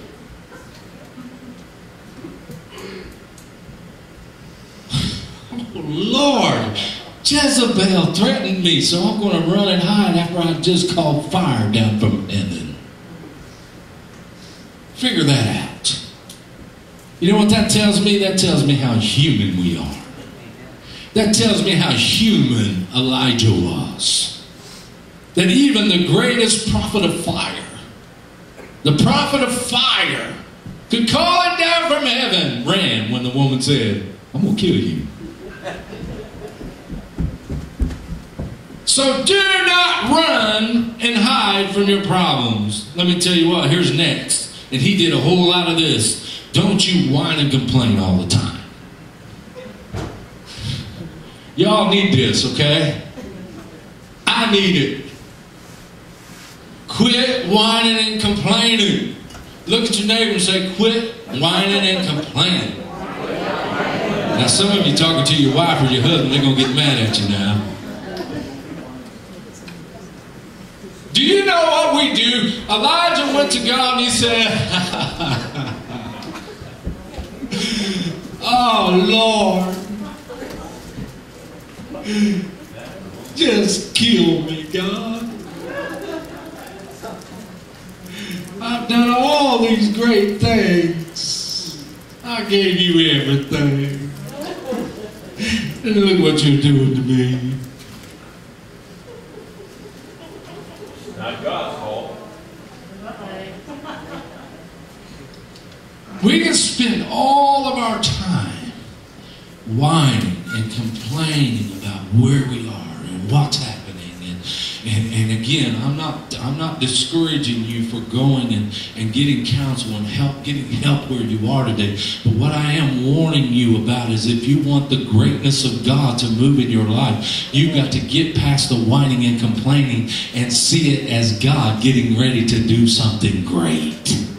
Lord, Jezebel threatened me, so I'm going to run and hide after I just called fire down from heaven. Figure that out. You know what that tells me? That tells me how human we are. That tells me how human Elijah was. That even the greatest prophet of fire, the prophet of fire, could call it down from heaven, ran when the woman said, I'm going to kill you. So do not run and hide from your problems. Let me tell you what, here's next. And he did a whole lot of this. Don't you whine and complain all the time. Y'all need this, okay? I need it. Quit whining and complaining. Look at your neighbor and say, quit whining and complaining. Now, some of you talking to your wife or your husband, they're going to get mad at you now. Do you know what we do? Elijah went to God and he said, <laughs> Oh Lord, just kill me, God. I've done all these great things. I gave you everything. And look what you're doing to me. Not God's fault. We can spend all of our time whining and complaining about where we are and what's happening. And, and, and again, I'm not I'm not discouraging you for going and, and getting counsel and help getting help where you are today. But what I am warning you about is if you want the greatness of God to move in your life, you've got to get past the whining and complaining and see it as God getting ready to do something great.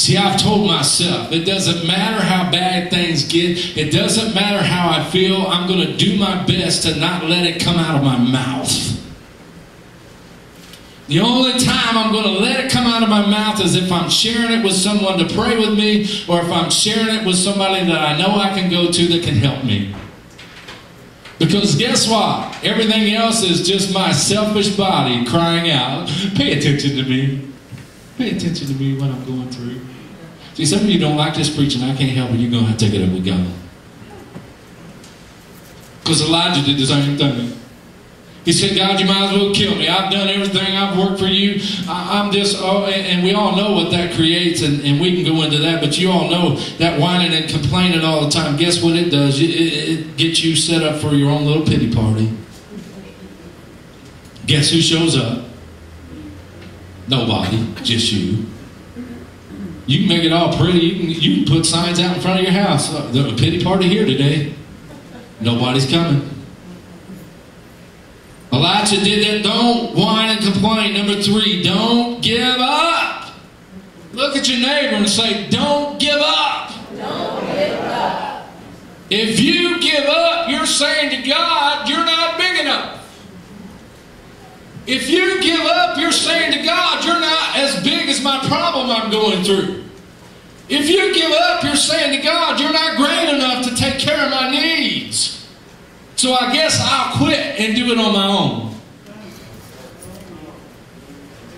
See, I've told myself it doesn't matter how bad things get, it doesn't matter how I feel, I'm going to do my best to not let it come out of my mouth. The only time I'm going to let it come out of my mouth is if I'm sharing it with someone to pray with me or if I'm sharing it with somebody that I know I can go to that can help me. Because guess what? Everything else is just my selfish body crying out, pay attention to me. Pay attention to me when I'm going through. See, some of you don't like this preaching. I can't help it. You're going to have to take it up with God. Because Elijah did the same thing. He said, God, you might as well kill me. I've done everything. I've worked for you. I, am just, oh, and, and, we all know what that creates, and, and, we can go into that, but you all know that whining and complaining all the time, guess what it does? It, it, it gets you set up for your own little pity party. Guess who shows up? Nobody, just you. You can make it all pretty. You can, you can put signs out in front of your house. Uh, the pity party here today. Nobody's coming. Elijah did that. Don't whine and complain. Number three, don't give up. Look at your neighbor and say, Don't give up. Don't give up. If you give up, you're saying to God, You're not big enough. If you give up, you're saying to God, You're not as big as my problem I'm going through. If you give up, you're saying to God, You're not great enough to take care of my needs. So I guess I'll quit and do it on my own.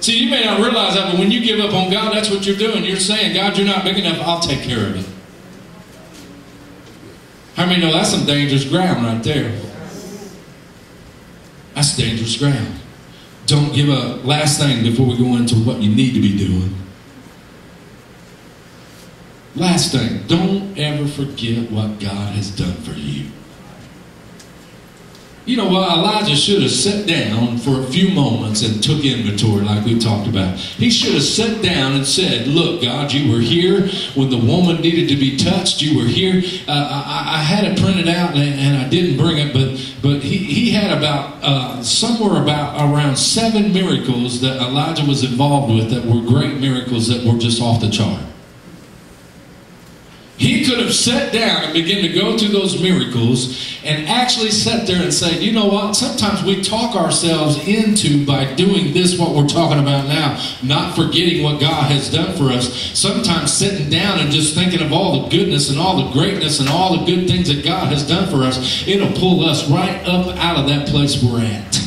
See, you may not realize that, but when you give up on God, that's what you're doing. You're saying, God, you're not big enough, I'll take care of it. How many know that's some dangerous ground right there? That's dangerous ground. Don't give up. Last thing before we go into what you need to be doing. Last thing, don't ever forget what God has done for you. You know what? Elijah should have sat down for a few moments and took inventory, like we talked about. He should have sat down and said, Look, God, you were here when the woman needed to be touched. You were here. Uh, I, I, had it printed out and, and, I didn't bring it, but but he, he had about uh, somewhere about around seven miracles that Elijah was involved with that were great miracles that were just off the chart. He could have sat down and begun to go through those miracles and actually sat there and say, you know what? Sometimes we talk ourselves into by doing this, what we're talking about now, not forgetting what God has done for us. Sometimes sitting down and just thinking of all the goodness and all the greatness and all the good things that God has done for us, it'll pull us right up out of that place we're at.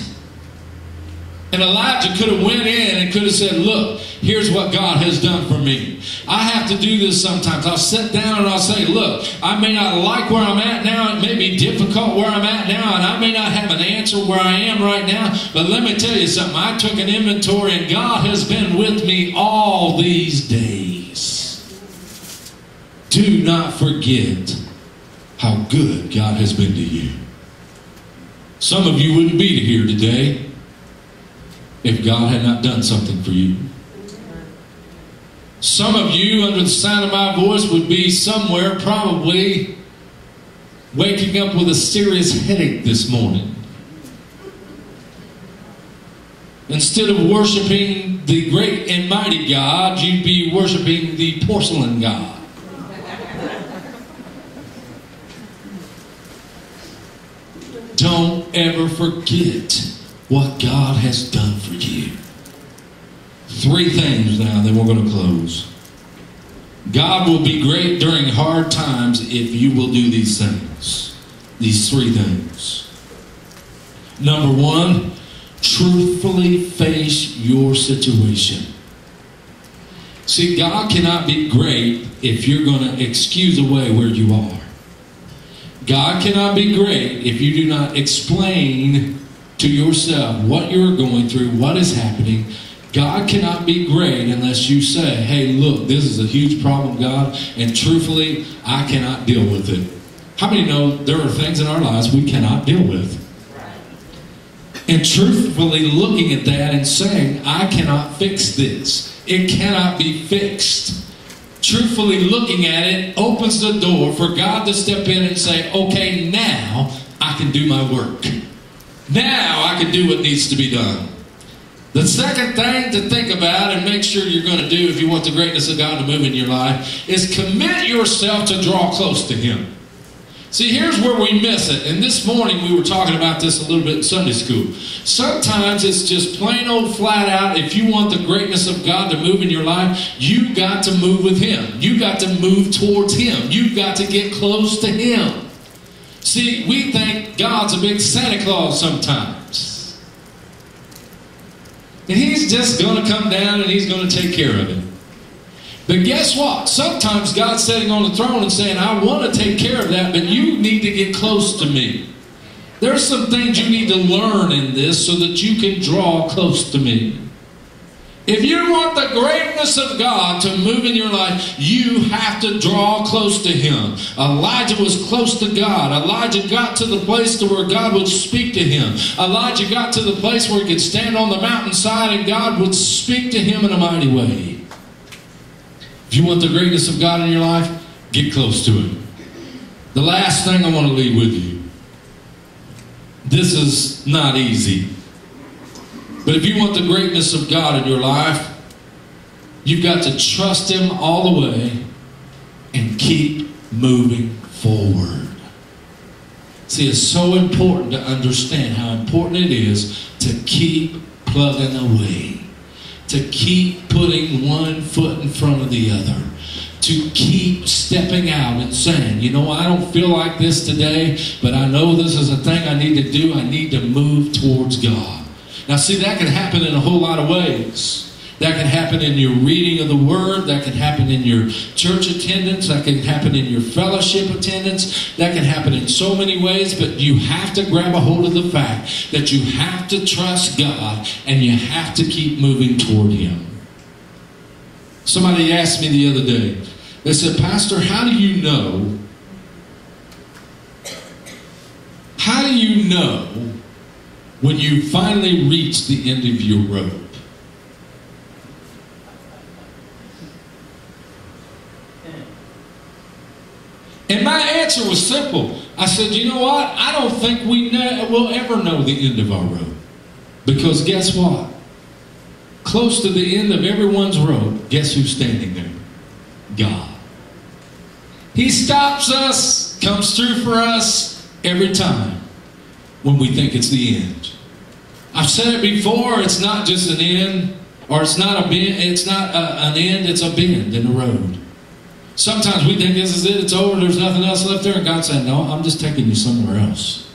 And Elijah could have went in and could have said, look, here's what God has done for me. I have to do this sometimes. I'll sit down and I'll say, look, I may not like where I'm at now. It may be difficult where I'm at now, and I may not have an answer where I am right now. But let me tell you something. I took an inventory, and God has been with me all these days. Do not forget how good God has been to you. Some of you wouldn't be here today if God had not done something for you. Some of you, under the sound of my voice, would be somewhere probably waking up with a serious headache this morning. Instead of worshiping the great and mighty God, you'd be worshiping the porcelain God. Don't ever forget what God has done for you. Three things now, then we're going to close. God will be great during hard times if you will do these things. These three things. Number one, truthfully face your situation. See, God cannot be great if you're going to excuse away where you are. God cannot be great if you do not explain to yourself what you're going through, what is happening. God cannot be great unless you say, hey, look, this is a huge problem, God, and truthfully, I cannot deal with it. How many know there are things in our lives we cannot deal with? And truthfully looking at that and saying, I cannot fix this. It cannot be fixed. Truthfully looking at it opens the door for God to step in and say, okay, now I can do my work. Now I can do what needs to be done. The second thing to think about and make sure you're going to do if you want the greatness of God to move in your life is commit yourself to draw close to Him. See, here's where we miss it. And this morning we were talking about this a little bit in Sunday school. Sometimes it's just plain old flat out if you want the greatness of God to move in your life, you got to move with Him. You got to move towards Him. You've got to get close to Him. See, we think God's a big Santa Claus sometimes. And He's just going to come down and He's going to take care of it. But guess what? Sometimes God's sitting on the throne and saying, I want to take care of that, but you need to get close to me. There's some things you need to learn in this so that you can draw close to me. If you want the greatness of God to move in your life, you have to draw close to Him. Elijah was close to God. Elijah got to the place to where God would speak to him. Elijah got to the place where he could stand on the mountainside and God would speak to him in a mighty way. If you want the greatness of God in your life, get close to Him. The last thing I want to leave with you. This is not easy. But if you want the greatness of God in your life, you've got to trust Him all the way and keep moving forward. See, it's so important to understand how important it is to keep plugging away to keep putting one foot in front of the other, to keep stepping out and saying, you know, I don't feel like this today, but I know this is a thing I need to do. I need to move towards God. Now, see, that can happen in a whole lot of ways. That can happen in your reading of the Word. That can happen in your church attendance. That can happen in your fellowship attendance. That can happen in so many ways, but you have to grab a hold of the fact that you have to trust God and you have to keep moving toward Him. Somebody asked me the other day, they said, Pastor, how do you know? How do you know when you finally reach the end of your rope. And my answer was simple. I said, you know what? I don't think we know, will ever know the end of our rope. Because guess what? Close to the end of everyone's rope, guess who's standing there? God. He stops us, comes through for us every time when we think it's the end. I've said it before, it's not just an end, or it's not a bend, it's not a, an end, it's a bend in the road. Sometimes we think this is it, it's over, there's nothing else left there, and God said, No, I'm just taking you somewhere else.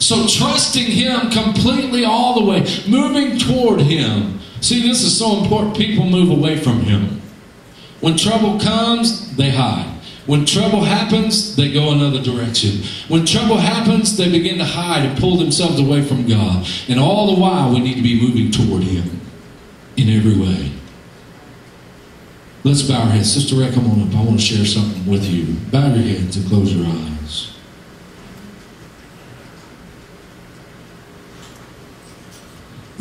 So trusting Him completely all the way, moving toward Him. See, this is so important. People move away from Him. When trouble comes, they hide. When trouble happens, they go another direction. When trouble happens, they begin to hide and pull themselves away from God. And all the while, we need to be moving toward Him in every way. Let's bow our heads. Sister Ray, come on up. I want to share something with you. Bow your heads and close your eyes.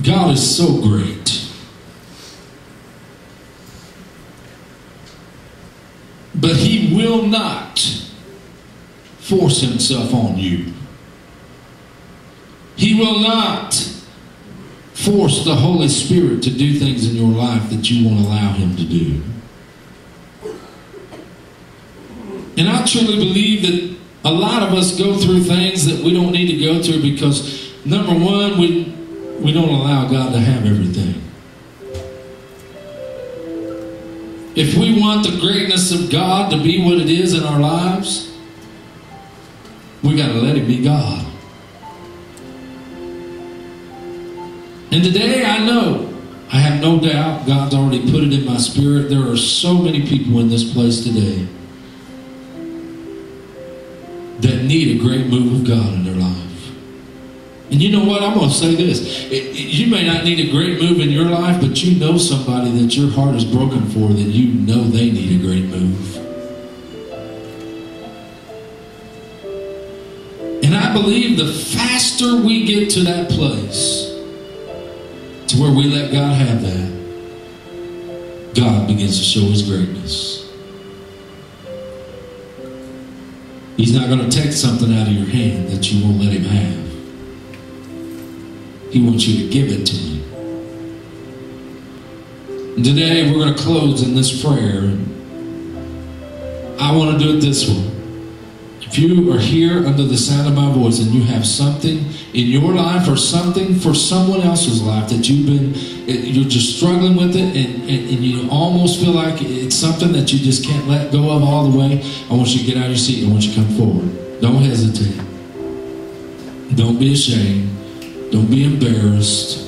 God is so great. But He will not force Himself on you. He will not force the Holy Spirit to do things in your life that you won't allow Him to do. And I truly believe that a lot of us go through things that we don't need to go through because Number one, we, we don't allow God to have everything. If we want the greatness of God to be what it is in our lives, we got to let Him be God. And today I know, I have no doubt, God's already put it in my spirit. There are so many people in this place today that need a great move of God in their life. And you know what? I'm going to say this. It, it, you may not need a great move in your life, but you know somebody that your heart is broken for that you know they need a great move. And I believe the faster we get to that place, to where we let God have that, God begins to show His greatness. He's not going to take something out of your hand that you won't let Him have. He wants you to give it to Him. Today we're going to close in this prayer. I want to do it this way. If you are here under the sound of my voice and you have something in your life or something for someone else's life that you've been, you're just struggling with it and, and, and, you almost feel like it's something that you just can't let go of all the way, I want you to get out of your seat. I want you to come forward. Don't hesitate. Don't be ashamed. Don't be embarrassed.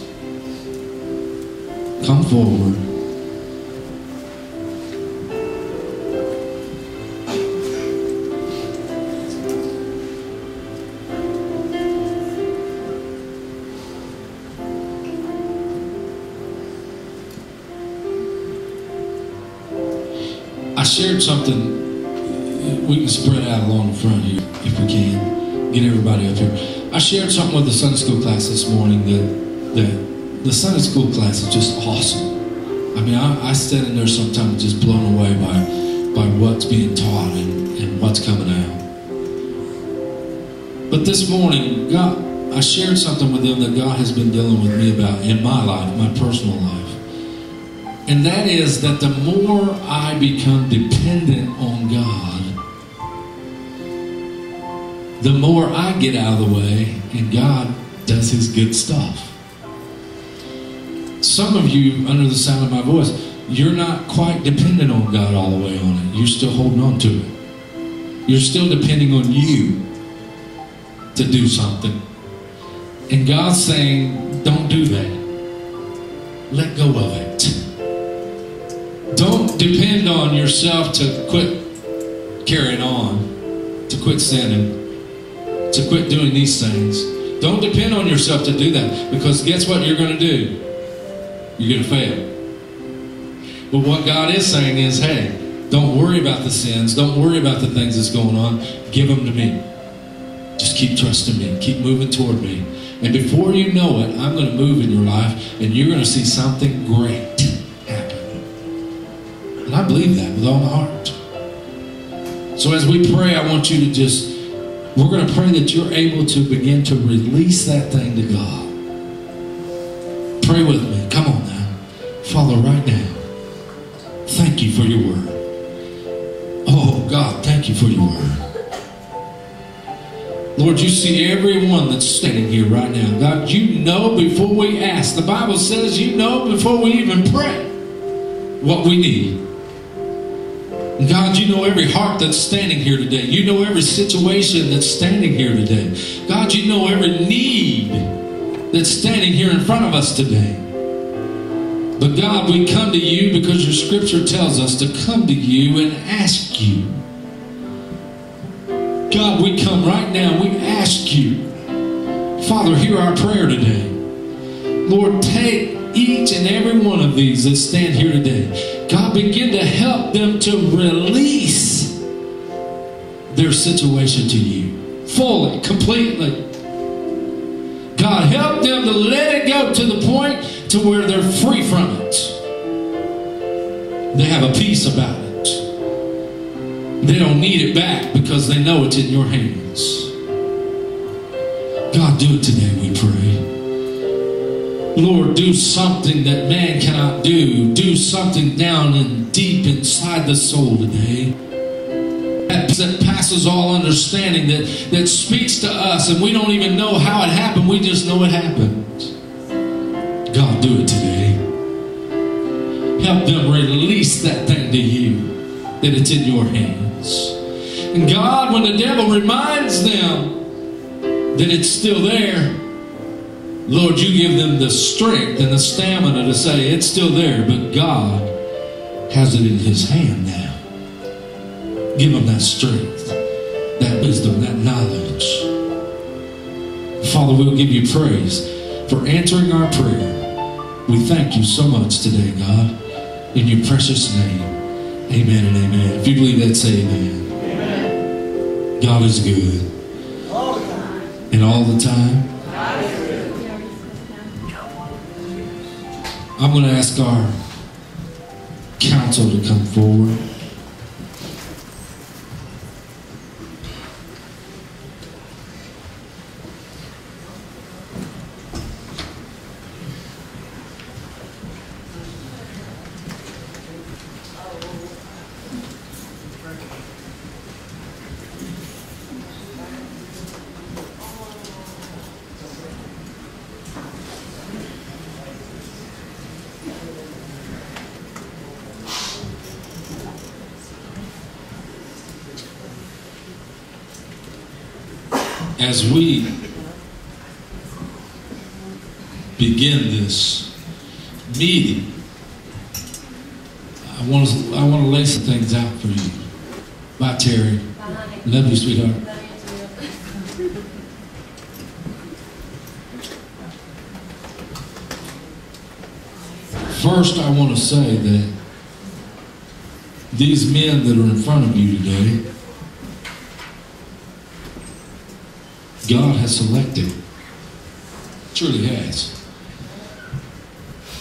Come forward. I shared something. We can spread out along the front here if we can. Get everybody up here. I shared something with the Sunday school class this morning that, that the Sunday school class is just awesome. I mean, I, I stand in there sometimes just blown away by, by what's being taught and, and what's coming out. But this morning, God, I shared something with them that God has been dealing with me about in my life, my personal life. And that is that the more I become dependent on God, the more I get out of the way and God does his good stuff. Some of you, under the sound of my voice, you're not quite dependent on God all the way on it. You're still holding on to it. You're still depending on you to do something. And God's saying, don't do that. Let go of it. Don't depend on yourself to quit carrying on, to quit sinning, to quit doing these things. Don't depend on yourself to do that because guess what you're going to do? You're going to fail. But what God is saying is, hey, don't worry about the sins. Don't worry about the things that's going on. Give them to me. Just keep trusting me. Keep moving toward me. And before you know it, I'm going to move in your life and you're going to see something great happen. And I believe that with all my heart. So as we pray, I want you to just, we're going to pray that you're able to begin to release that thing to God. Pray with me. Come on now. Father, right now, thank you for your word. Oh, God, thank you for your word. Lord, you see everyone that's standing here right now. God, you know before we ask. The Bible says you know before we even pray what we need. God, you know every heart that's standing here today. You know every situation that's standing here today. God, you know every need that's standing here in front of us today. But God, we come to you because your scripture tells us to come to you and ask you. God, we come right now. We ask you, Father, hear our prayer today. Lord, take each and every one of these that stand here today. God, begin to help them to release their situation to you fully, completely. God, help them to let it go to the point to where they're free from it. They have a peace about it. They don't need it back because they know it's in your hands. God, do it today, we pray. Lord, do something that man cannot do. Do something down and deep inside the soul today. That passes all understanding, that, that speaks to us, and we don't even know how it happened, we just know it happened. God, do it today. Help them release that thing to you, that it's in your hands. And God, when the devil reminds them that it's still there, Lord, you give them the strength and the stamina to say it's still there, but God has it in his hand now. Give them that strength, that wisdom, that knowledge. Father, we'll give you praise for answering our prayer. We thank you so much today, God. In your precious name. Amen and amen. If you believe that, say amen. amen. God is good. All the time. And all the time. I'm going to ask our council to come forward. As we begin this meeting, I want to I want to lay some things out for you. Bye, Terry. Love you, sweetheart. First, I want to say that these men that are in front of you today God has selected. Truly has.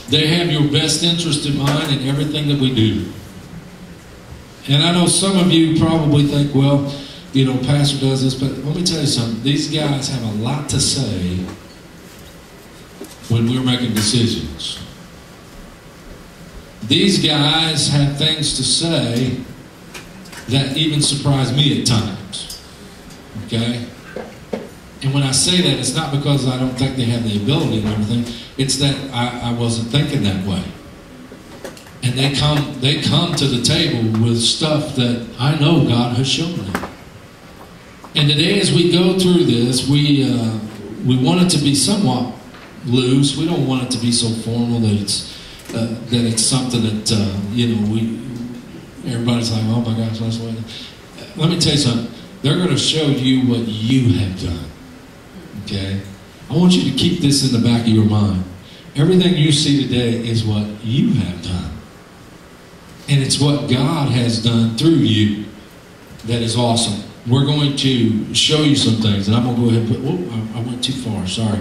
They have your best interest in mind in everything that we do. And I know some of you probably think, well, you know, Pastor does this, but let me tell you something. These guys have a lot to say when we're making decisions. These guys have things to say that even surprise me at times. Okay? And when I say that, it's not because I don't think they have the ability and everything. It's that I, I wasn't thinking that way. And they come, they come to the table with stuff that I know God has shown them. And today, as we go through this, we uh, we want it to be somewhat loose. We don't want it to be so formal that it's uh, that it's something that uh, you know we everybody's like, oh my gosh, that's what. Let me tell you something. They're going to show you what you have done. Okay? I want you to keep this in the back of your mind. Everything you see today is what you have done. And it's what God has done through you that is awesome. We're going to show you some things, and I'm going to go ahead and put, oh, I went too far, sorry.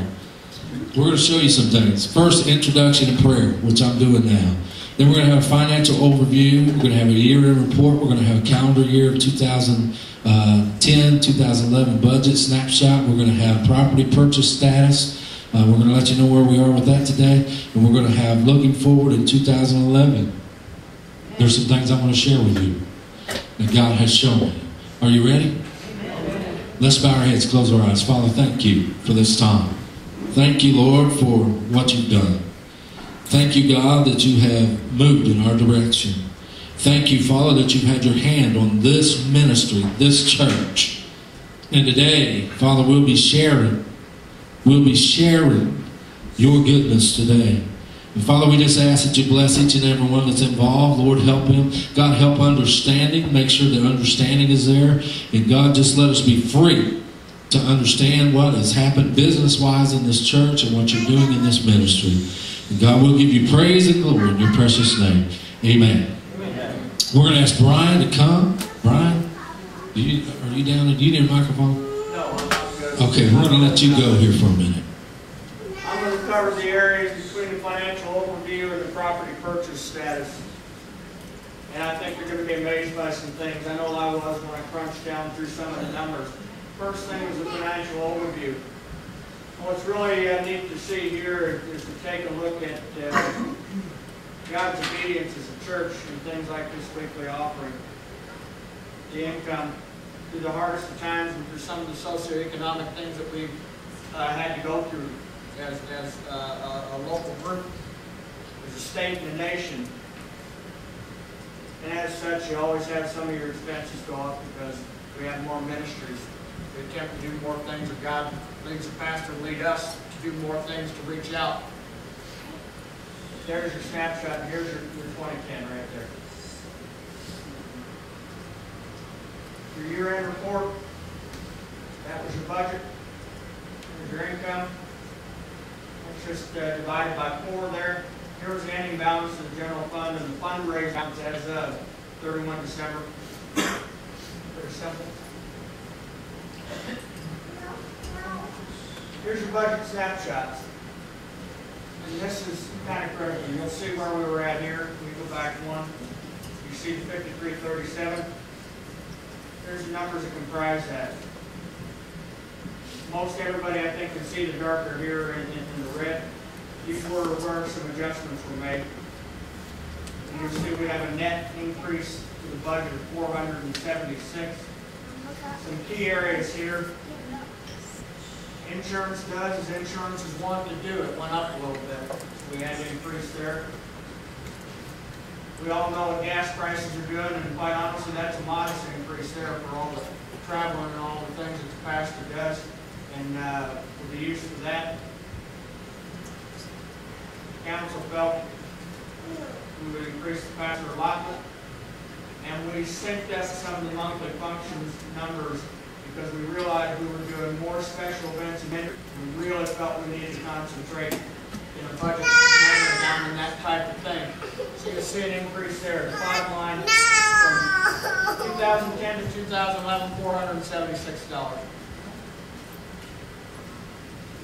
We're going to show you some things. First, introduction to prayer, which I'm doing now. Then we're going to have a financial overview. We're going to have a year-end report. We're going to have a calendar year of 2000. Uh, 10 2011 budget snapshot. We're going to have property purchase status. Uh, we're going to let you know where we are with that today. And we're going to have looking forward in 2011. There's some things I want to share with you that God has shown me. Are you ready? Let's bow our heads, close our eyes. Father, thank you for this time. Thank you, Lord, for what you've done. Thank you, God, that you have moved in our direction. Thank you, Father, that you've had your hand on this ministry, this church. And today, Father, we'll be sharing, we'll be sharing your goodness today. And Father, we just ask that you bless each and every one that's involved. Lord, help him. God, help understanding. Make sure that understanding is there. And God, just let us be free to understand what has happened business wise in this church and what you're doing in this ministry. And God will give you praise and glory in your precious name. Amen. We're going to ask Brian to come. Brian, you, are you down? Do you need a microphone? No, I'm not good. Okay, we're going to let you go here for a minute. I'm going to cover the areas between the financial overview and the property purchase status. And I think you're going to be amazed by some things. I know I was when I crunched down through some of the numbers. First thing was the financial overview. What's really uh, neat to see here is to take a look at uh, God's obedience as a church and things like this weekly offering. The income through the hardest of times and through some of the socioeconomic things that we've uh, had to go through as, as uh, a, a local group, as a state and a nation. And as such, you always have some of your expenses go up because we have more ministries. We attempt to do more things, or God leads the pastor to lead us to do more things to reach out. There's your snapshot, and here's your, your 2010 right there. Your year-end report, that was your budget, here's your income. It's just uh, divided by four there. Here's the ending balance of the general fund and the fundraising balance as of 31 December. Pretty simple. Here's your budget snapshots. And this is kind of critical. You'll see where we were at here. We go back one. You see the 5337. Here's the numbers that comprise that. Most everybody, I think, can see the darker here in, in the red. These were where some adjustments were made. And you see we have a net increase to the budget of 476. Some key areas here. Insurance does, is insurance is one to do. It went up a little bit. We had to increase there. We all know gas prices are good, and quite honestly, that's a modest increase there for all the traveling and all the things that the pastor does. And uh, with the use of that, council felt we would increase the pastor allotment. And we synced up some of the monthly functions numbers because we realized we were doing more special events and we really felt we needed to concentrate in a budget manner down in that type of thing. So you'll see an increase there. The bottom line from 2010 to 2011, $476.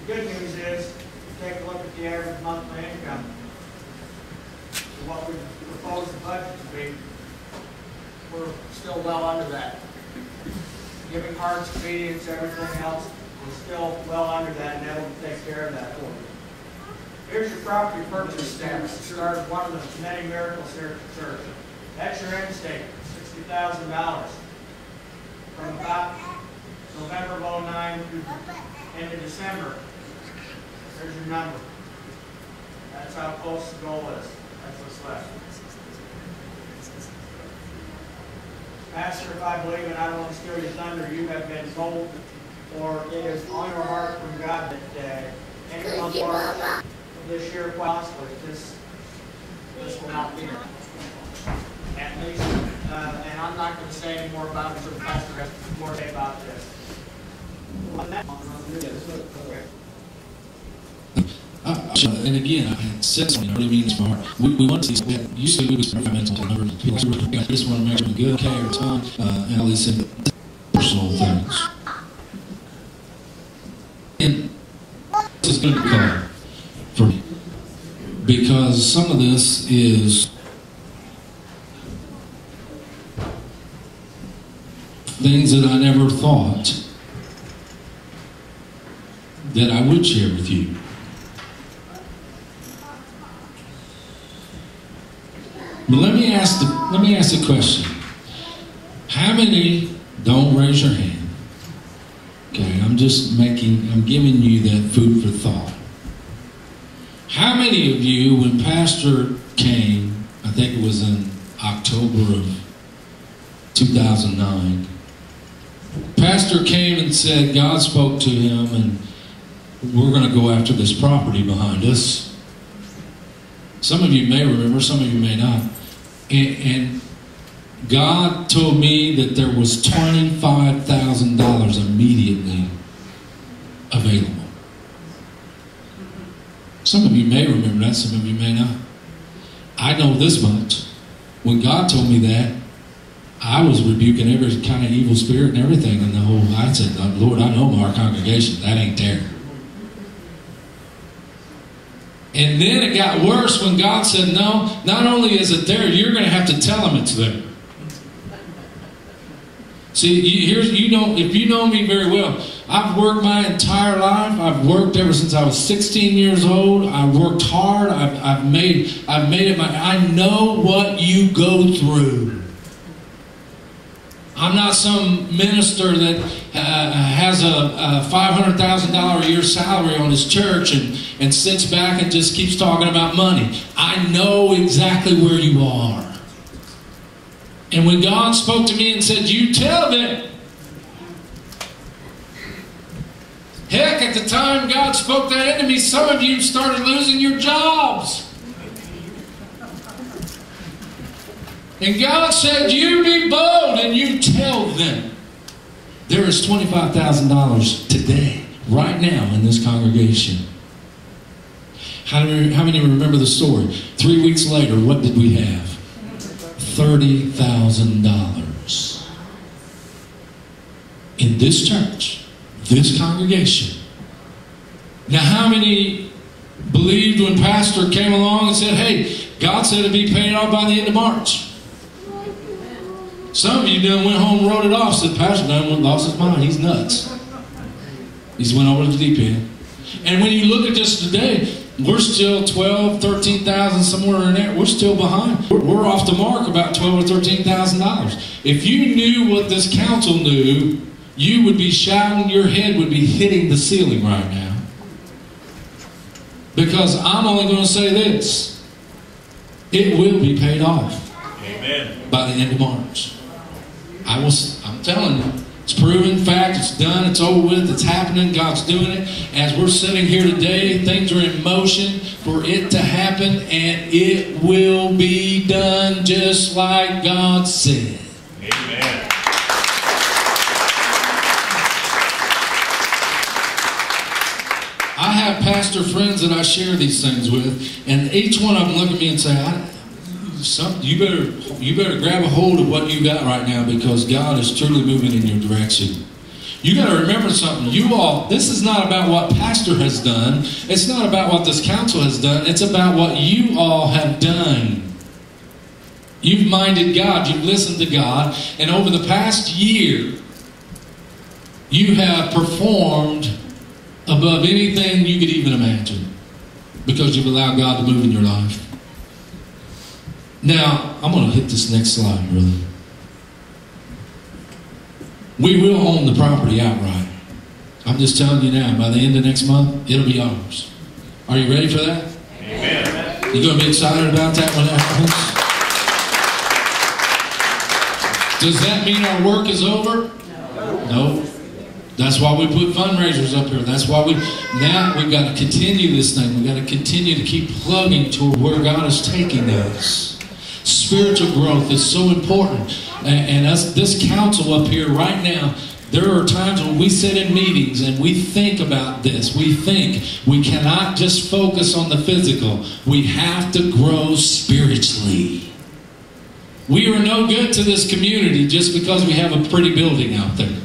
The good news is, take a look at the average monthly income. What we propose the budget to be, we're still well under that. Giving hearts, obedience, everything else, we're still well under that, and that will take care of that for you. Here's your property purchase status. It started one of the many miracles here at the church. That's your end statement, sixty thousand dollars. From about November of '09 to end of December. There's your number. That's how close the goal is. That's what's left. Pastor, if I believe, and I don't want to steal your thunder, you have been told, or it is on your heart from God that uh, any one part this year possibly, this, this will not be at least, uh, and I'm not going to say any more about it until Pastor has more to say about this. On that, okay. Uh, and again, I had said something I really mean this from my heart. We, we want to see, we usually we was mental numbers. People say, I just want to make sure we're good, or time, uh, and all these personal things. And this is going to hard for me. Because some of this is things that I never thought that I would share with you. But let me ask the let me ask the question. How many don't raise your hand? Okay, I'm just making I'm giving you that food for thought. How many of you, when Pastor came, I think it was in October of 2009, Pastor came and said God spoke to him and we're going to go after this property behind us. Some of you may remember, some of you may not. And, and God told me that there was $25,000 immediately available. Some of you may remember that, some of you may not. I know this much. When God told me that, I was rebuking every kind of evil spirit and everything in the whole. I said, Lord, I know our congregation. That ain't there. And then it got worse when God said, No, not only is it there, you're going to have to tell them it's there. See, you, here's you know if you know me very well, I've worked my entire life. I've worked ever since I was 16 years old. I worked hard. I've, I've made I've made it my. I know what you go through. I'm not some minister that uh, has a, a $500,000 a year salary on his church and, and sits back and just keeps talking about money. I know exactly where you are. And when God spoke to me and said, You tell them. Heck, at the time God spoke that into me, some of you started losing your jobs. And God said, You be bold and you tell them. There is $25,000 today, right now, in this congregation. How many, how many remember the story? Three weeks later, what did we have? $30,000. In this church, this congregation. Now, how many believed when Pastor came along and said, Hey, God said it'd be paid off by the end of March? Some of you done went home and wrote it off, said, Pastor done lost his mind. He's nuts. He's went over to the deep end. And when you look at this today, we're still 12, 13,000, somewhere in there. We're still behind. We're, we're off the mark about 12 or 13,000 dollars. If you knew what this council knew, you would be shouting, your head would be hitting the ceiling right now. Because I'm only going to say this it will be paid off Amen. by the end of March. I was, I'm telling you, it's proven fact, it's done, it's over with, it's happening, God's doing it. As we're sitting here today, things are in motion for it to happen, and it will be done just like God said. Amen. I have pastor friends that I share these things with, and each one of them look at me and say, I, some, you better you better grab a hold of what you got right now because God is truly moving in your direction. You got to remember something. You all, this is not about what pastor has done. It's not about what this council has done. It's about what you all have done. You've minded God. You've listened to God. And over the past year, you have performed above anything you could even imagine because you've allowed God to move in your life. Now, I'm going to hit this next slide, really. We will own the property outright. I'm just telling you now, by the end of next month, it'll be ours. Are you ready for that? Amen. You going to be excited about that when that happens? Does that mean our work is over? No. That's why we put fundraisers up here. That's why we now we've got to continue this thing. We've got to continue to keep plugging toward where God is taking us. Spiritual growth is so important. And, and this council up here right now, there are times when we sit in meetings and we think about this. We think we cannot just focus on the physical, we have to grow spiritually. We are no good to this community just because we have a pretty building out there.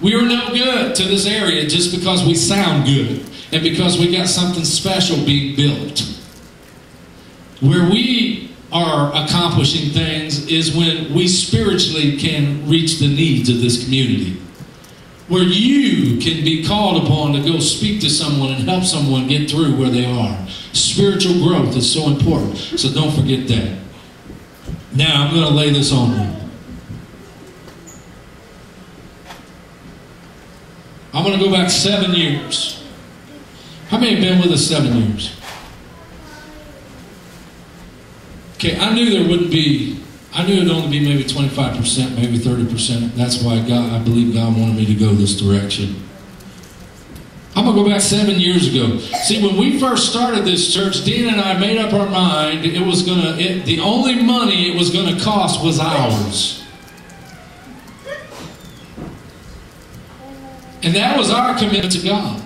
We are no good to this area just because we sound good and because we got something special being built. Where we are accomplishing things is when we spiritually can reach the needs of this community. Where you can be called upon to go speak to someone and help someone get through where they are. Spiritual growth is so important, so don't forget that. Now, I'm going to lay this on you. I'm going to go back seven years. How many have been with us seven years? Okay, I knew there wouldn't be, I knew it'd only be maybe 25%, maybe 30%. That's why God, I believe God wanted me to go this direction. I'm going to go back seven years ago. See, when we first started this church, Dean and I made up our mind it was going to, the only money it was going to cost was ours. And that was our commitment to God.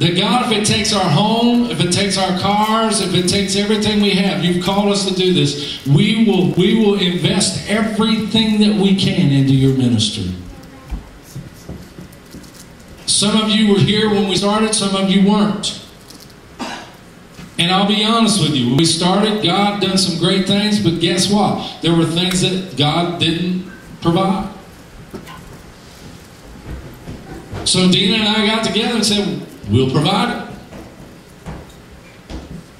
That God, if it takes our home, if it takes our cars, if it takes everything we have, you've called us to do this, we will, we will invest everything that we can into your ministry. Some of you were here when we started, some of you weren't. And I'll be honest with you, when we started, God done some great things, but guess what? There were things that God didn't provide. So Dina and I got together and said, we'll provide it.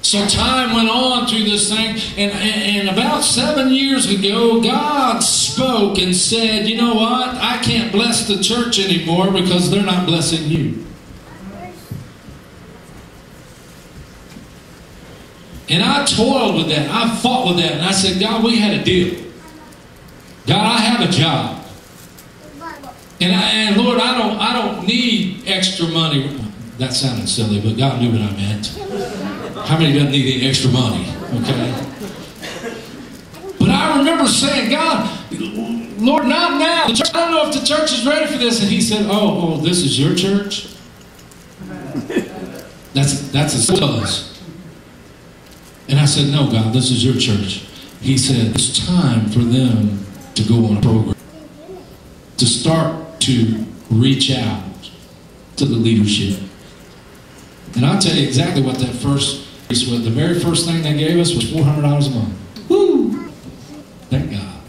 So time went on through this thing, and, and, about seven years ago, God spoke and said, You know what? I can't bless the church anymore because they're not blessing you. And I toiled with that. I fought with that. And I said, God, we had a deal. God, I have a job. And, I, and Lord, I don't, I don't need extra money. That sounded silly, but God knew what I meant. How many doesn't need any extra money? Okay. But I remember saying, God, Lord, not now. Church, I don't know if the church is ready for this. And He said, Oh, oh, this is your church. That's that's a does. And I said, No, God, this is your church. He said, It's time for them to go on a program, to start to reach out to the leadership. And I'll tell you exactly what that first piece was. The very first thing they gave us was $400 a month. Woo! Thank God.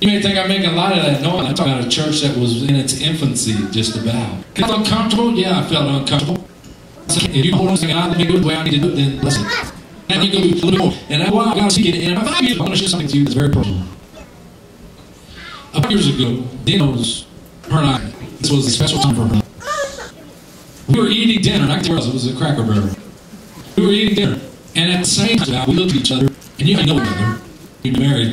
You may think I'm making light of that. No, I'm talking about a church that was in its infancy, just about. Felt uncomfortable? Yeah, I felt uncomfortable. If you hold on saying, I let me do it the way I need to do it, then listen. And you go a little more. And that's why I to see it. And about five years, I want to share something to you that's very personal. A few years ago, Dino's, her and I, this was a special time for her. We were eating dinner, and I can tell it was a cracker barrel. We were eating dinner, and at the same time, we looked at each other, and you know each other. We married